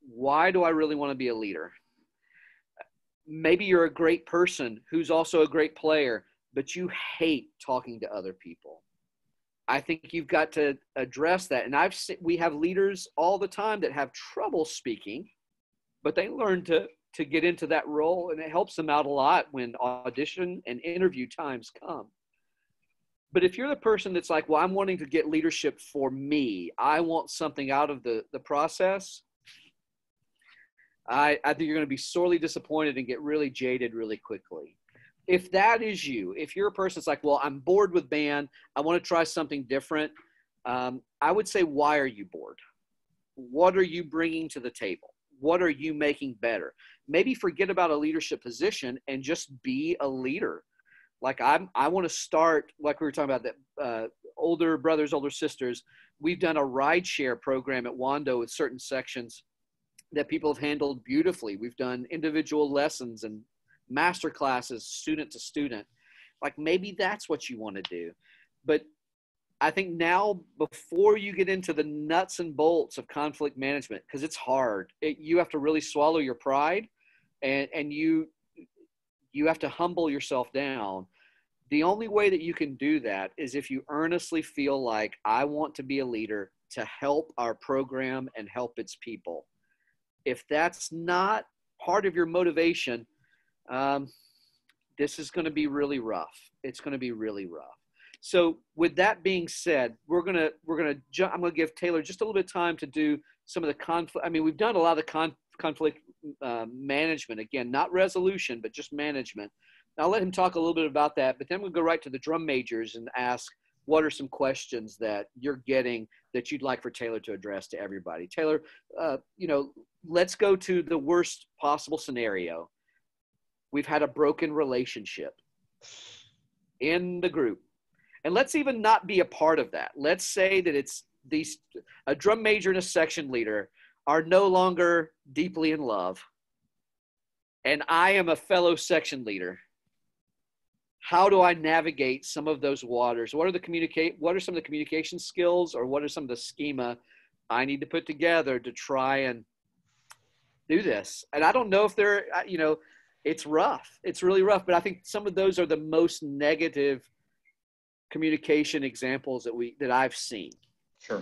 why do I really want to be a leader? Maybe you're a great person who's also a great player but you hate talking to other people. I think you've got to address that. And I've seen, we have leaders all the time that have trouble speaking, but they learn to to get into that role, and it helps them out a lot when audition and interview times come. But if you're the person that's like, well, I'm wanting to get leadership for me, I want something out of the the process. I, I think you're going to be sorely disappointed and get really jaded really quickly if that is you, if you're a person that's like, well, I'm bored with band, I want to try something different, um, I would say, why are you bored? What are you bringing to the table? What are you making better? Maybe forget about a leadership position and just be a leader. Like I'm, I want to start, like we were talking about that uh, older brothers, older sisters. We've done a ride share program at Wando with certain sections that people have handled beautifully. We've done individual lessons and master classes student to student like maybe that's what you want to do but I think now, before you get into the nuts and bolts of conflict management, because it's hard, it, you have to really swallow your pride, and and you you have to humble yourself down. The only way that you can do that is if you earnestly feel like I want to be a leader to help our program and help its people. If that's not part of your motivation, um, this is going to be really rough. It's going to be really rough. So with that being said, we're gonna we're gonna ju- I'm gonna give Taylor just a little bit of time to do some of the conflict. I mean, we've done a lot of the con- conflict uh, management again, not resolution, but just management. I'll let him talk a little bit about that, but then we'll go right to the drum majors and ask what are some questions that you're getting that you'd like for Taylor to address to everybody. Taylor, uh, you know, let's go to the worst possible scenario. We've had a broken relationship in the group and let's even not be a part of that. Let's say that it's these a drum major and a section leader are no longer deeply in love, and I am a fellow section leader. How do I navigate some of those waters? What are the communicate? What are some of the communication skills, or what are some of the schema I need to put together to try and do this? And I don't know if they're, uh, you know, it's rough. It's really rough. But I think some of those are the most negative communication examples that we that I've seen. Sure.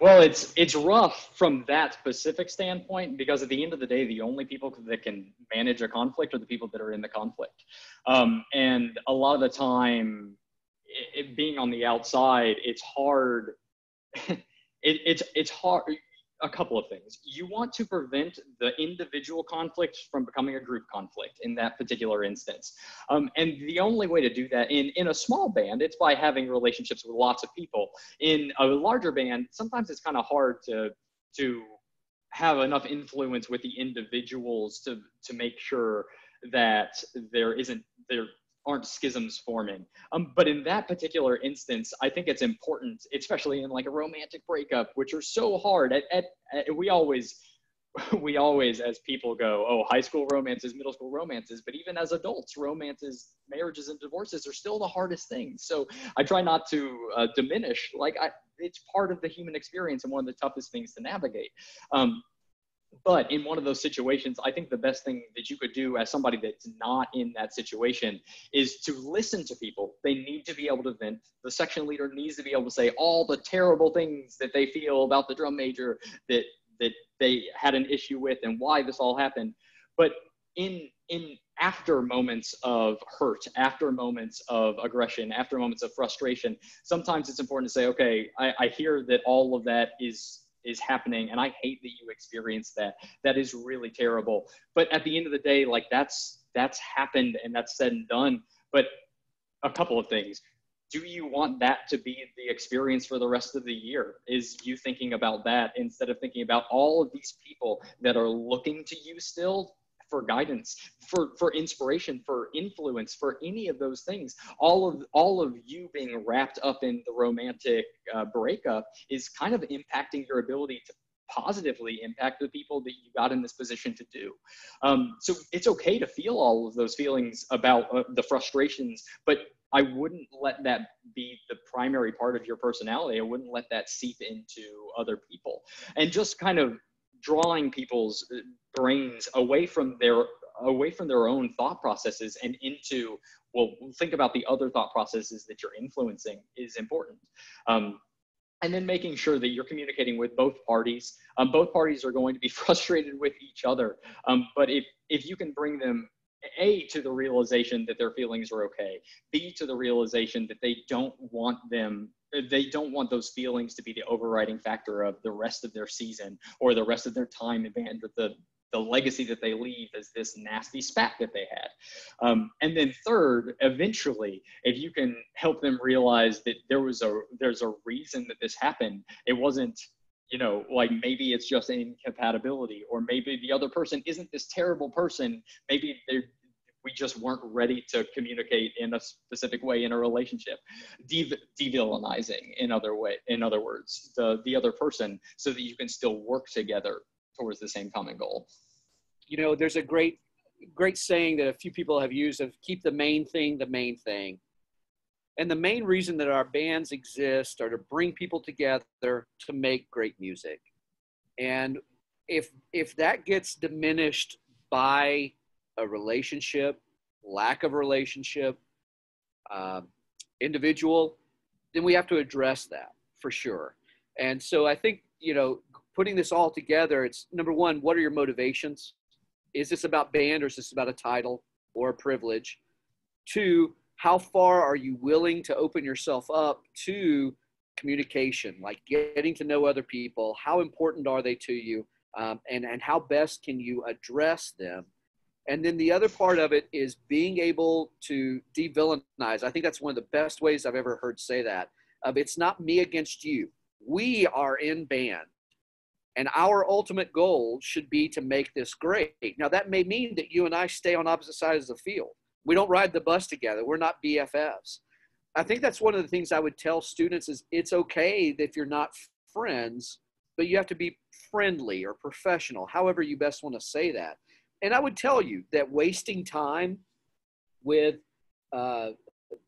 Well, it's it's rough from that specific standpoint because at the end of the day, the only people that can manage a conflict are the people that are in the conflict, um, and a lot of the time, it, it being on the outside, it's hard. it, it's it's hard a couple of things. You want to prevent the individual conflict from becoming a group conflict in that particular instance. Um, and the only way to do that in, in a small band, it's by having relationships with lots of people. In a larger band, sometimes it's kind of hard to, to have enough influence with the individuals to, to make sure that there isn't there aren't schisms forming. Um, but in that particular instance, I think it's important, especially in like a romantic breakup, which are so hard. At, at, at, we always, we always, as people go, oh, high school romances, middle school romances, but even as adults, romances, marriages, and divorces are still the hardest things. So I try not to uh, diminish. Like I, it's part of the human experience and one of the toughest things to navigate. Um, but in one of those situations, I think the best thing that you could do as somebody that's not in that situation is to listen to people. They need to be able to vent. The section leader needs to be able to say all the terrible things that they feel about the drum major that that they had an issue with and why this all happened. But in in after moments of hurt, after moments of aggression, after moments of frustration, sometimes it's important to say, okay, I, I hear that all of that is is happening and i hate that you experienced that. That is really terrible. But at the end of the day like that's that's happened and that's said and done. But a couple of things. Do you want that to be the experience for the rest of the year? Is you thinking about that instead of thinking about all of these people that are looking to you still for guidance, for, for inspiration, for influence, for any of those things. All of all of you being wrapped up in the romantic uh, breakup is kind of impacting your ability to positively impact the people that you got in this position to do. Um, so it's okay to feel all of those feelings about uh, the frustrations, but I wouldn't let that be the primary part of your personality. I wouldn't let that seep into other people. And just kind of drawing people's uh, brains away from their away from their own thought processes and into well think about the other thought processes that you're influencing is important. Um, and then making sure that you're communicating with both parties. Um, both parties are going to be frustrated with each other. Um, but if if you can bring them a to the realization that their feelings are okay b to the realization that they don't want them they don't want those feelings to be the overriding factor of the rest of their season or the rest of their time in band the the legacy that they leave is this nasty spat that they had. Um, and then third, eventually, if you can help them realize that there was a there's a reason that this happened, it wasn't you know like maybe it's just incompatibility or maybe the other person isn't this terrible person maybe we just weren't ready to communicate in a specific way in a relationship De- devillainizing in other way in other words the the other person so that you can still work together towards the same common goal you know there's a great great saying that a few people have used of keep the main thing the main thing And the main reason that our bands exist are to bring people together to make great music. And if if that gets diminished by a relationship, lack of relationship, uh, individual, then we have to address that for sure. And so I think you know putting this all together, it's number one, what are your motivations? Is this about band or is this about a title or a privilege? Two, how far are you willing to open yourself up to communication, like getting to know other people? How important are they to you? Um, and, and how best can you address them? And then the other part of it is being able to de-villainize. I think that's one of the best ways I've ever heard say that. Of it's not me against you. We are in band. And our ultimate goal should be to make this great. Now, that may mean that you and I stay on opposite sides of the field. We don't ride the bus together. We're not BFFs. I think that's one of the things I would tell students is it's okay if you're not friends, but you have to be friendly or professional, however you best want to say that. And I would tell you that wasting time with uh,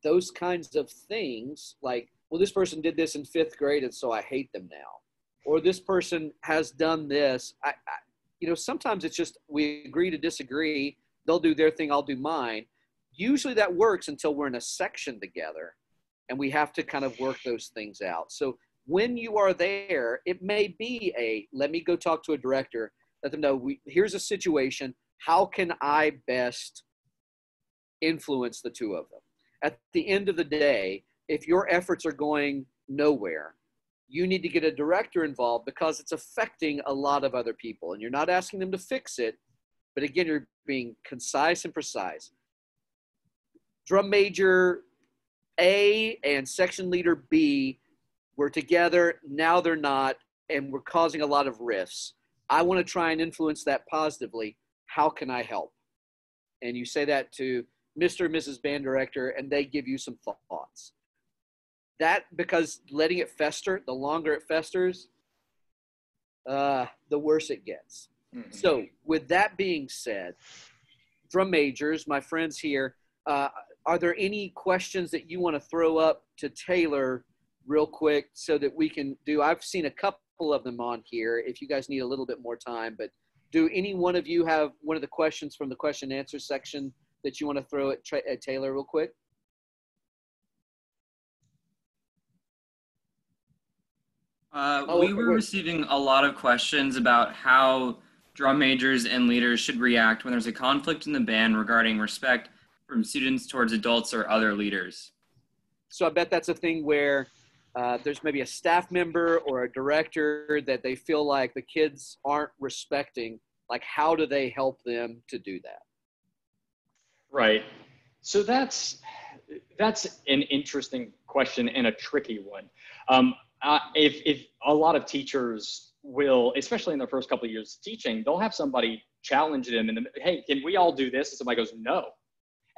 those kinds of things, like, well, this person did this in fifth grade, and so I hate them now or this person has done this. I, I, you know, sometimes it's just we agree to disagree. They'll do their thing, I'll do mine. Usually that works until we're in a section together and we have to kind of work those things out. So when you are there, it may be a let me go talk to a director, let them know we, here's a situation. How can I best influence the two of them? At the end of the day, if your efforts are going nowhere, you need to get a director involved because it's affecting a lot of other people and you're not asking them to fix it but again you're being concise and precise. Drum major a and section leader b were together now they're not and we're causing a lot of rifts. I want to try and influence that positively. How can i help? And you say that to mr and mrs band director and they give you some thoughts that because letting it fester, the longer it festers, uh, the worse it gets. Mm-hmm. So, with that being said, drum majors, my friends here, uh, are there any questions that you want to throw up to Taylor real quick so that we can do? I've seen a couple of them on here if you guys need a little bit more time, but do any one of you have one of the questions from the question and answer section that you want to throw at, at Taylor real quick? Uh, oh, we were receiving a lot of questions about how drum majors and leaders should react when there's a conflict in the band regarding respect from students towards adults or other leaders. So I bet that's a thing where uh, there's maybe a staff member or a director that they feel like the kids aren't respecting. Like, how do they help them to do that? Right. So that's that's an interesting question and a tricky one. Um, uh, if, if a lot of teachers will, especially in their first couple of years of teaching, they'll have somebody challenge them and, hey, can we all do this? And somebody goes, no.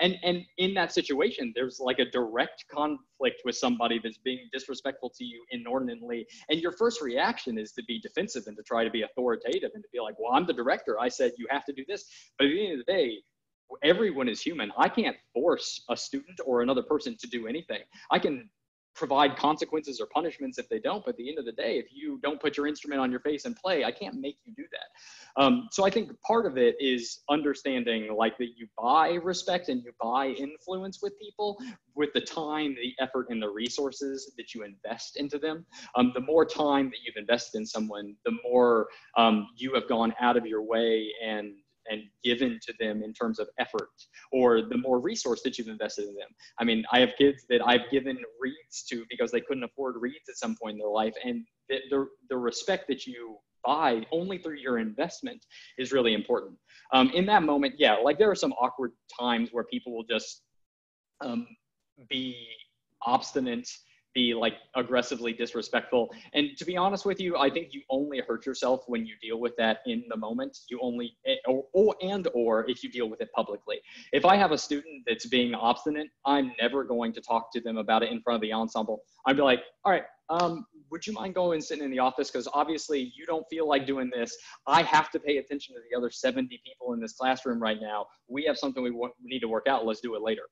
And, and in that situation, there's like a direct conflict with somebody that's being disrespectful to you inordinately. And your first reaction is to be defensive and to try to be authoritative and to be like, well, I'm the director. I said you have to do this. But at the end of the day, everyone is human. I can't force a student or another person to do anything. I can provide consequences or punishments if they don't. But at the end of the day, if you don't put your instrument on your face and play, I can't make you do that. Um, so I think part of it is understanding like that you buy respect and you buy influence with people with the time, the effort, and the resources that you invest into them. Um, the more time that you've invested in someone, the more um, you have gone out of your way and and given to them in terms of effort or the more resource that you've invested in them. I mean, I have kids that I've given reeds to because they couldn't afford reeds at some point in their life. And the, the, the respect that you buy only through your investment is really important. Um, in that moment, yeah, like there are some awkward times where people will just um, be obstinate be like aggressively disrespectful. And to be honest with you, I think you only hurt yourself when you deal with that in the moment. You only, eh, or, or, and or if you deal with it publicly. If I have a student that's being obstinate, I'm never going to talk to them about it in front of the ensemble. I'd be like, all right, um, would you mind going and sitting in the office? Because obviously you don't feel like doing this. I have to pay attention to the other 70 people in this classroom right now. We have something we, want, we need to work out. Let's do it later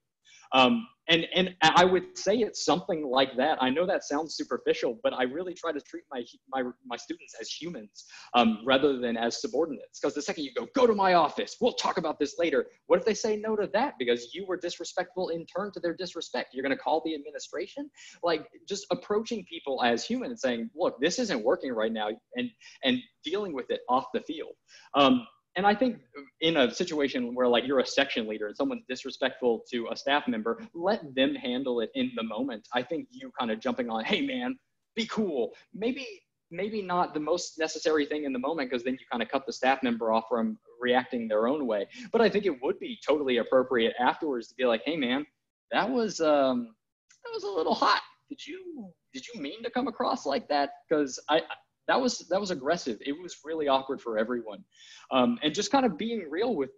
Um, and and I would say it's something like that. I know that sounds superficial, but I really try to treat my my, my students as humans um, rather than as subordinates. Because the second you go, go to my office, we'll talk about this later. What if they say no to that because you were disrespectful in turn to their disrespect? You're going to call the administration? Like just approaching people as human and saying, look, this isn't working right now, and and dealing with it off the field. Um, and I think in a situation where like you're a section leader and someone's disrespectful to a staff member, let them handle it in the moment. I think you kind of jumping on, hey man, be cool. Maybe maybe not the most necessary thing in the moment because then you kind of cut the staff member off from reacting their own way. But I think it would be totally appropriate afterwards to be like, hey man, that was um that was a little hot. Did you did you mean to come across like that? Because I that was that was aggressive. It was really awkward for everyone, um, and just kind of being real with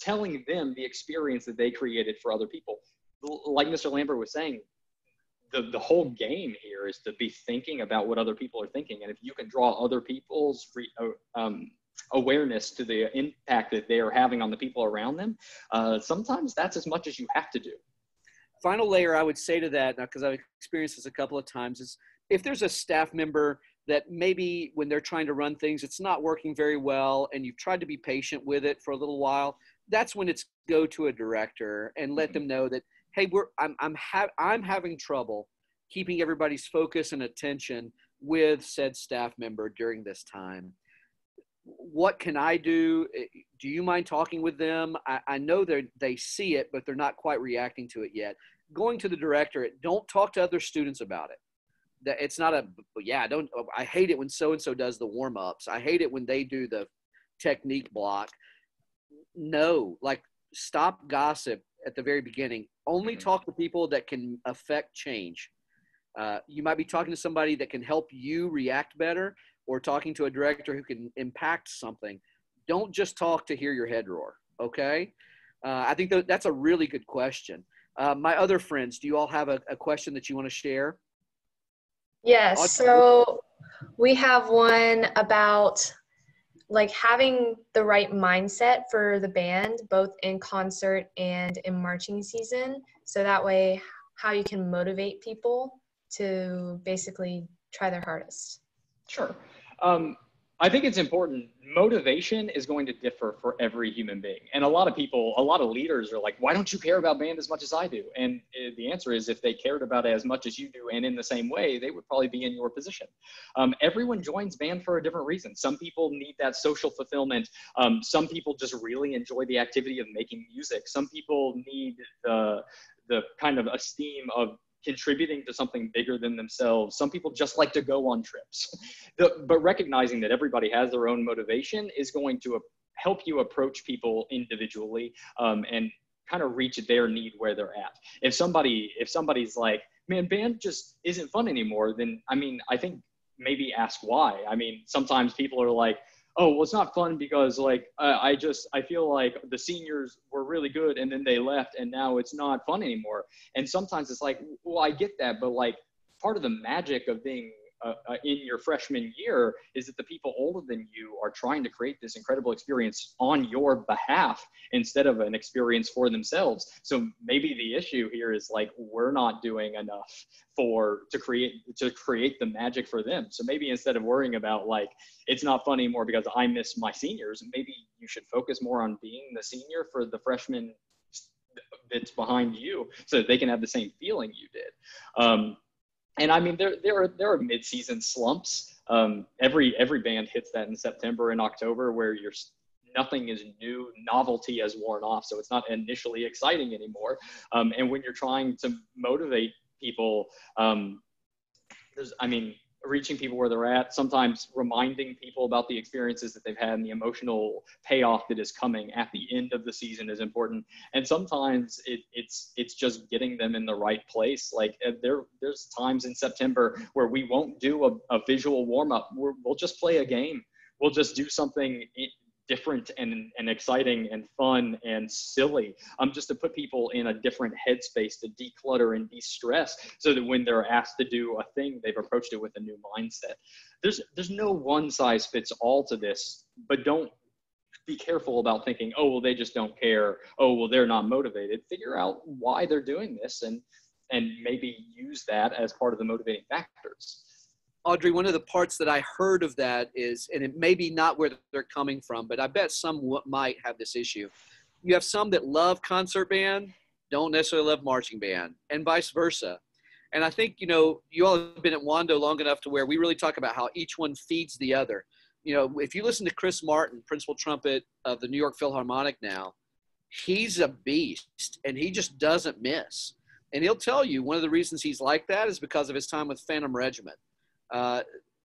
telling them the experience that they created for other people. Like Mr. Lambert was saying, the the whole game here is to be thinking about what other people are thinking, and if you can draw other people's re, uh, um, awareness to the impact that they are having on the people around them, uh, sometimes that's as much as you have to do. Final layer I would say to that, because I've experienced this a couple of times, is if there's a staff member that maybe when they're trying to run things, it's not working very well, and you've tried to be patient with it for a little while. That's when it's go to a director and let them know that, hey, we're I'm I'm ha- I'm having trouble keeping everybody's focus and attention with said staff member during this time. What can I do? Eh, do you mind talking with them? I, I know they they see it, but they're not quite reacting to it yet. Going to the director, don't talk to other students about it it's not a yeah. I don't. I hate it when so and so does the warm ups. I hate it when they do the technique block. No, like stop gossip at the very beginning. Only mm-hmm. talk to people that can affect change. Uh, you might be talking to somebody that can help you react better, or talking to a director who can impact something. Don't just talk to hear your head roar. Okay, uh, I think that that's a really good question. Uh, my other friends, do you all have a, a question that you want to share? Yes. So we have one about like having the right mindset for the band, both in concert and in marching season. So that way, how you can motivate people to basically try their hardest. Sure. Um, I think it's important. Motivation is going to differ for every human being. And a lot of people, a lot of leaders are like, why don't you care about band as much as I do? And uh, the answer is if they cared about it as much as you do and in the same way, they would probably be in your position. Um, everyone joins band for a different reason. Some people need that social fulfillment. Um, some people just really enjoy the activity of making music. Some people need the, the kind of esteem of contributing to something bigger than themselves. Some people just like to go on trips. The, but recognizing that everybody has their own motivation is going to help you approach people individually um, and kind of reach their need where they're at. If somebody if somebody's like, man, band just isn't fun anymore, then I mean, I think maybe ask why. I mean, sometimes people are like, oh well it's not fun because like uh, i just i feel like the seniors were really good and then they left and now it's not fun anymore. And sometimes it's like well i get that but like part of the magic of being uh, uh, in your freshman year is that the people older than you are trying to create this incredible experience on your behalf instead of an experience for themselves. So maybe the issue here is like we're not doing enough for to create to create the magic for them. So maybe instead of worrying about like it's not fun anymore because I miss my seniors, maybe you should focus more on being the senior for the freshman that's behind you so that they can have the same feeling you did. Um, and I mean, there there are there are mid-season slumps. Um, every every band hits that in September and October, where you're nothing is new, novelty has worn off, so it's not initially exciting anymore. Um, and when you're trying to motivate people, um, there's I mean, reaching people where they're at, sometimes reminding people about the experiences that they've had and the emotional payoff that is coming at the end of the season is important. And sometimes it, it's it's just getting them in the right place. Like uh, there there's times in September where we won't do a, a visual warm up. We'll just play a game. We'll just do something different and, and exciting and fun and silly um, just to put people in a different headspace to declutter and de-stress so that when they're asked to do a thing they've approached it with a new mindset there's there's no one size fits all to this but don't be careful about thinking, oh, well, they just don't care. Oh, well, they're not motivated. Figure out why they're doing this and and maybe use that as part of the motivating factors. Audrey, one of the parts that I heard of that is, and it may be not where they're coming from, but I bet some might have this issue. You have some that love concert band, don't necessarily love marching band, and vice versa. And I think, you know, you all have been at Wando long enough to where we really talk about how each one feeds the other. You know, if you listen to Chris Martin, principal trumpet of the New York Philharmonic now, he's a beast and he just doesn't miss. And he'll tell you one of the reasons he's like that is because of his time with Phantom Regiment. Uh,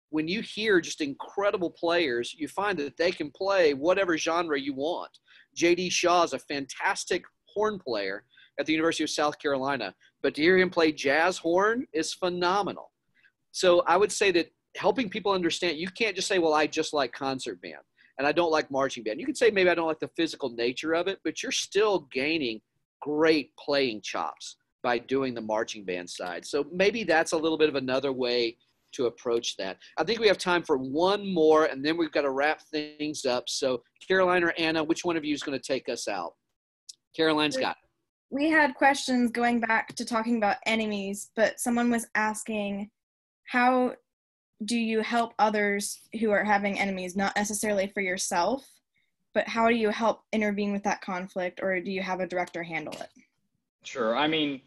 when you hear just incredible players, you find that they can play whatever genre you want. J.D. Shaw is a fantastic horn player at the University of South Carolina, but to hear him play jazz horn is phenomenal. So I would say that helping people understand, you can't just say, well, I just like concert band and I don't like marching band. You can say, maybe I don't like the physical nature of it, but you're still gaining great playing chops by doing the marching band side. So maybe that's a little bit of another way to approach that. I think we have time for one more, and then we've got to wrap things up. So, Caroline or Anna, which one of you is going to take us out? Caroline's got it. We had questions going back to talking about enemies, but someone was asking, how do you help others who are having enemies, not necessarily for yourself, but how do you help intervene with that conflict, or do you have a director handle it? Sure. I mean,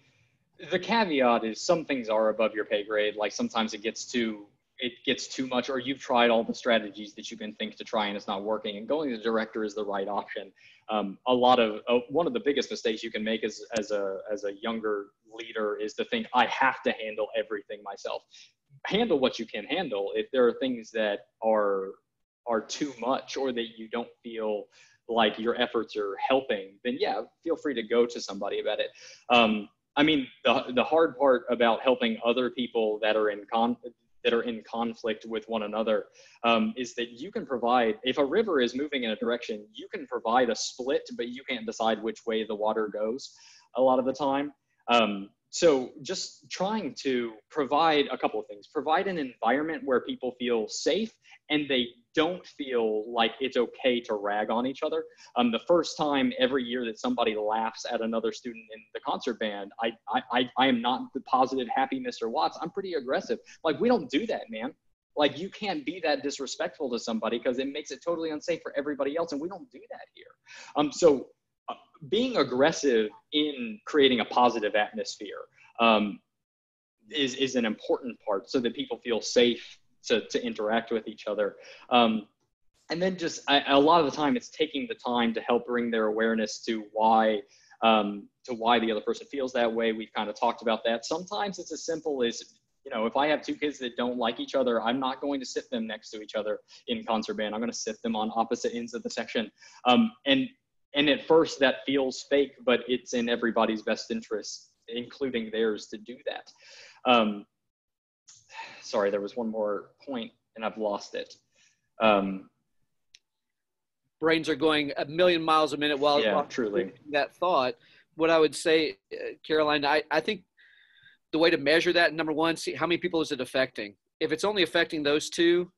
the caveat is some things are above your pay grade. Like sometimes it gets too it gets too much, or you've tried all the strategies that you can think to try and it's not working. And going to the director is the right option. Um, a lot of uh, one of the biggest mistakes you can make as as a as a younger leader is to think I have to handle everything myself. Handle what you can handle. If there are things that are are too much or that you don't feel like your efforts are helping, then yeah, feel free to go to somebody about it. Um, I mean, the, the hard part about helping other people that are in con that are in conflict with one another um, is that you can provide if a river is moving in a direction you can provide a split but you can't decide which way the water goes a lot of the time. Um, so just trying to provide a couple of things. Provide an environment where people feel safe and they don't feel like it's okay to rag on each other. Um, the first time every year that somebody laughs at another student in the concert band i i i am not the positive happy mr watts. I'm pretty aggressive. Like we don't do that man. Like you can't be that disrespectful to somebody because it makes it totally unsafe for everybody else and we don't do that here. Um, so being aggressive in creating a positive atmosphere um, is, is an important part so that people feel safe to, to interact with each other. Um, and then just I, a lot of the time it's taking the time to help bring their awareness to why um, to why the other person feels that way. We've kind of talked about that. Sometimes it's as simple as you know, if I have two kids that don't like each other, I'm not going to sit them next to each other in concert band. I'm going to sit them on opposite ends of the section. Um, and and at first that feels fake, but it's in everybody's best interest, including theirs, to do that. Um, sorry, there was one more point and I've lost it. Um, Brains are going a million miles a minute while, yeah, while truly that thought. What I would say, uh, Caroline, I, I think the way to measure that, number one, see how many people is it affecting. If it's only affecting those two,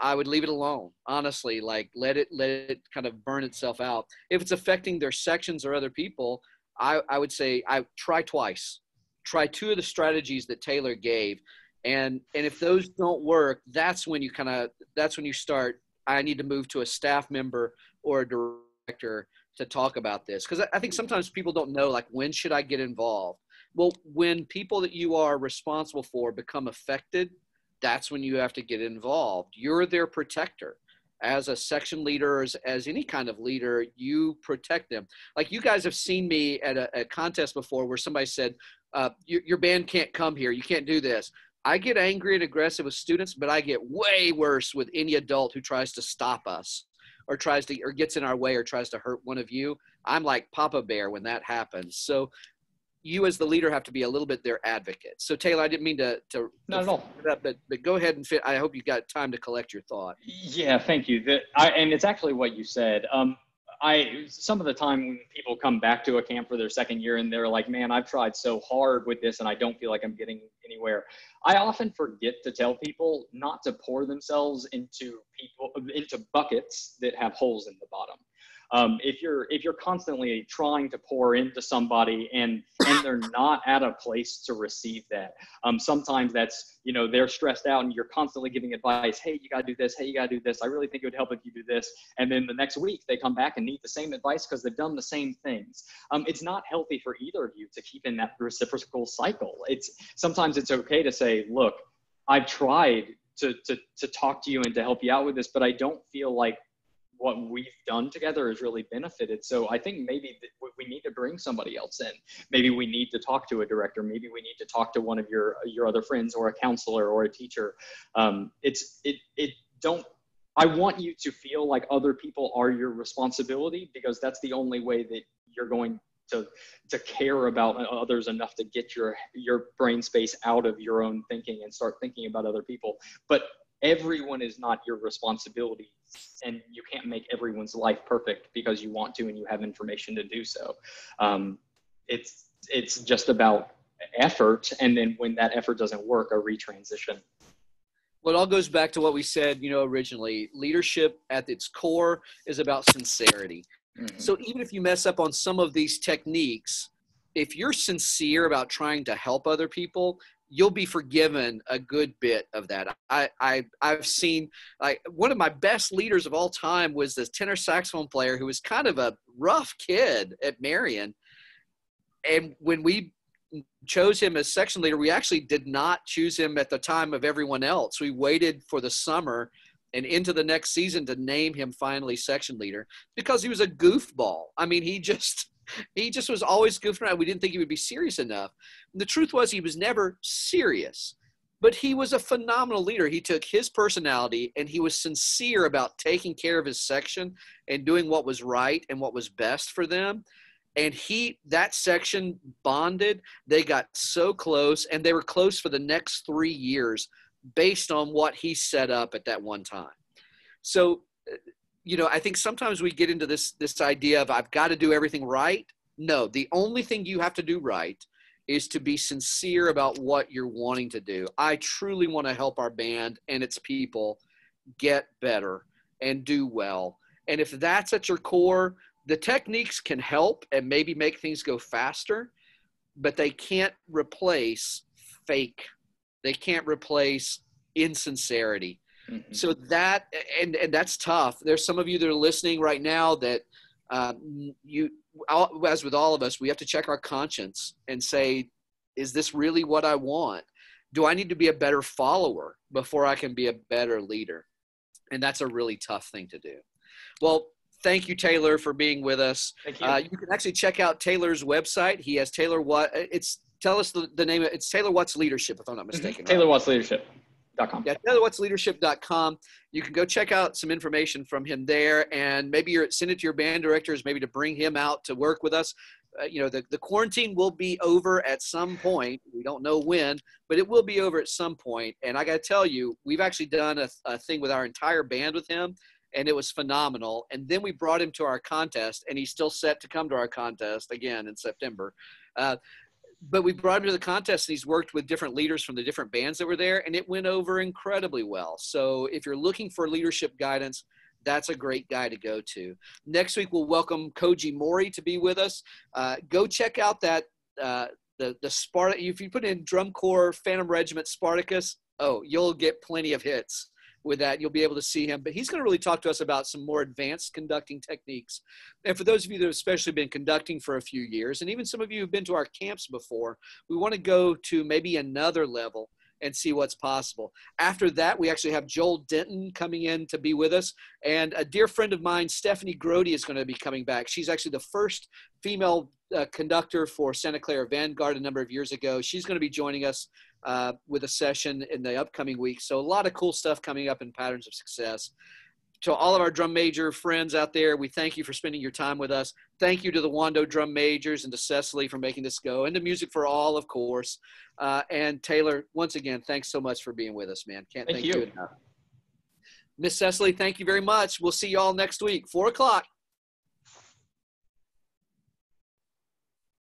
I would leave it alone. Honestly, like let it let it kind of burn itself out. If it's affecting their sections or other people, I, I would say I try twice. Try two of the strategies that Taylor gave, and and if those don't work, that's when you kind of that's when you start. I need to move to a staff member or a director to talk about this because I think sometimes people don't know like when should I get involved. Well, when people that you are responsible for become affected that's when you have to get involved. You're their protector. As a section leader, as, as any kind of leader, you protect them. Like you guys have seen me at a, a contest before where somebody said, uh, your, your band can't come here. You can't do this. I get angry and aggressive with students, but I get way worse with any adult who tries to stop us or tries to or gets in our way or tries to hurt one of you. I'm like Papa Bear when that happens. So you as the leader have to be a little bit their advocate. So Taylor, I didn't mean to to not at all, but but go ahead and fit. I hope you got time to collect your thought. Yeah, thank you. The, I, and it's actually what you said. Um, I some of the time when people come back to a camp for their second year and they're like, "Man, I've tried so hard with this and I don't feel like I'm getting anywhere." I often forget to tell people not to pour themselves into people into buckets that have holes in the bottom um, if you're if you're constantly trying to pour into somebody and and they're not at a place to receive that um, sometimes that's you know they're stressed out and you're constantly giving advice hey you got to do this. Hey you got to do this. I really think it would help if you do this. And then the next week they come back and need the same advice because they've done the same things. Um, it's not healthy for either of you to keep in that reciprocal cycle. It's sometimes it's okay to say look i've tried to, to, to talk to you and to help you out with this, but I don't feel like what we've done together has really benefited. So I think maybe we need to bring somebody else in. Maybe we need to talk to a director. Maybe we need to talk to one of your your other friends or a counselor or a teacher. Um, it's it it don't. I want you to feel like other people are your responsibility because that's the only way that you're going to to care about others enough to get your your brain space out of your own thinking and start thinking about other people. But everyone is not your responsibility and you can't make everyone's life perfect because you want to and you have information to do so um, it's it's just about effort and then when that effort doesn't work a retransition well, it all goes back to what we said, you know, originally. Leadership at its core is about sincerity. Mm-hmm. So even if you mess up on some of these techniques, if you're sincere about trying to help other people, you'll be forgiven a good bit of that. I, I I've seen one of my best leaders of all time was this tenor saxophone player who was kind of a rough kid at Marion, And when we chose him as section leader, we actually did not choose him at the time of everyone else. We waited for the summer and into the next season to name him finally section leader because he was a goofball. I mean, he just he just was always goofing around. We didn't think he would be serious enough. And the truth was, he was never serious, but he was a phenomenal leader. He took his personality and he was sincere about taking care of his section and doing what was right and what was best for them. And he, that section bonded. They got so close, and they were close for the next three years based on what he set up at that one time. So you know, I think sometimes we get into this this idea of I've got to do everything right. No, the only thing you have to do right is to be sincere about what you're wanting to do. I truly want to help our band and its people get better and do well. And if that's at your core, the techniques can help and maybe make things go faster, but they can't replace fake. They can't replace insincerity. Mm-hmm. So that and and that's tough. There's some of you that are listening right now that um, you, as with all of us, we have to check our conscience and say, is this really what I want? Do I need to be a better follower before I can be a better leader? And that's a really tough thing to do. Well, thank you, Taylor, for being with us. Thank you. Uh, you can actually check out Taylor's website. He has Taylor What. It's tell us the, the name. It's Taylor Watts Leadership, if I'm not mm-hmm. mistaken. Taylor right? Watts Leadership. Yeah, TaylorWattsLeadership.com. You can go check out some information from him there, and maybe you're send it to your band directors, maybe to bring him out to work with us. Uh, you know, the, the quarantine will be over at some point. We don't know when, but it will be over at some point. And I got to tell you, we've actually done a, a thing with our entire band with him, and it was phenomenal. And then we brought him to our contest, and he's still set to come to our contest again in September. Uh, but we brought him to the contest and he's worked with different leaders from the different bands that were there and it went over incredibly well. So if you're looking for leadership guidance that's a great guy to go to. Next week we'll welcome koji mori to be with us. Uh, go check out that uh, the the Sparta if you put in drum corps phantom regiment spartacus oh you'll get plenty of hits with that. You'll be able to see him. But he's going to really talk to us about some more advanced conducting techniques. And for those of you that have especially been conducting for a few years, and even some of you who've been to our camps before, we want to go to maybe another level and see what's possible. After that, we actually have Joel Denton coming in to be with us. And a dear friend of mine, Stephanie Grody, is going to be coming back. She's actually the first female uh, conductor for Santa Clara Vanguard a number of years ago. She's going to be joining us uh, with a session in the upcoming weeks. So a lot of cool stuff coming up in Patterns of Success. To all of our drum major friends out there, we thank you for spending your time with us. Thank you to the Wando drum majors and to Cecily for making this go, and to Music for All, of course. Uh, and Taylor, once again, thanks so much for being with us, man. Can't thank, thank you. you enough. Miss Cecily, thank you very much. We'll see you all next week, four o'clock.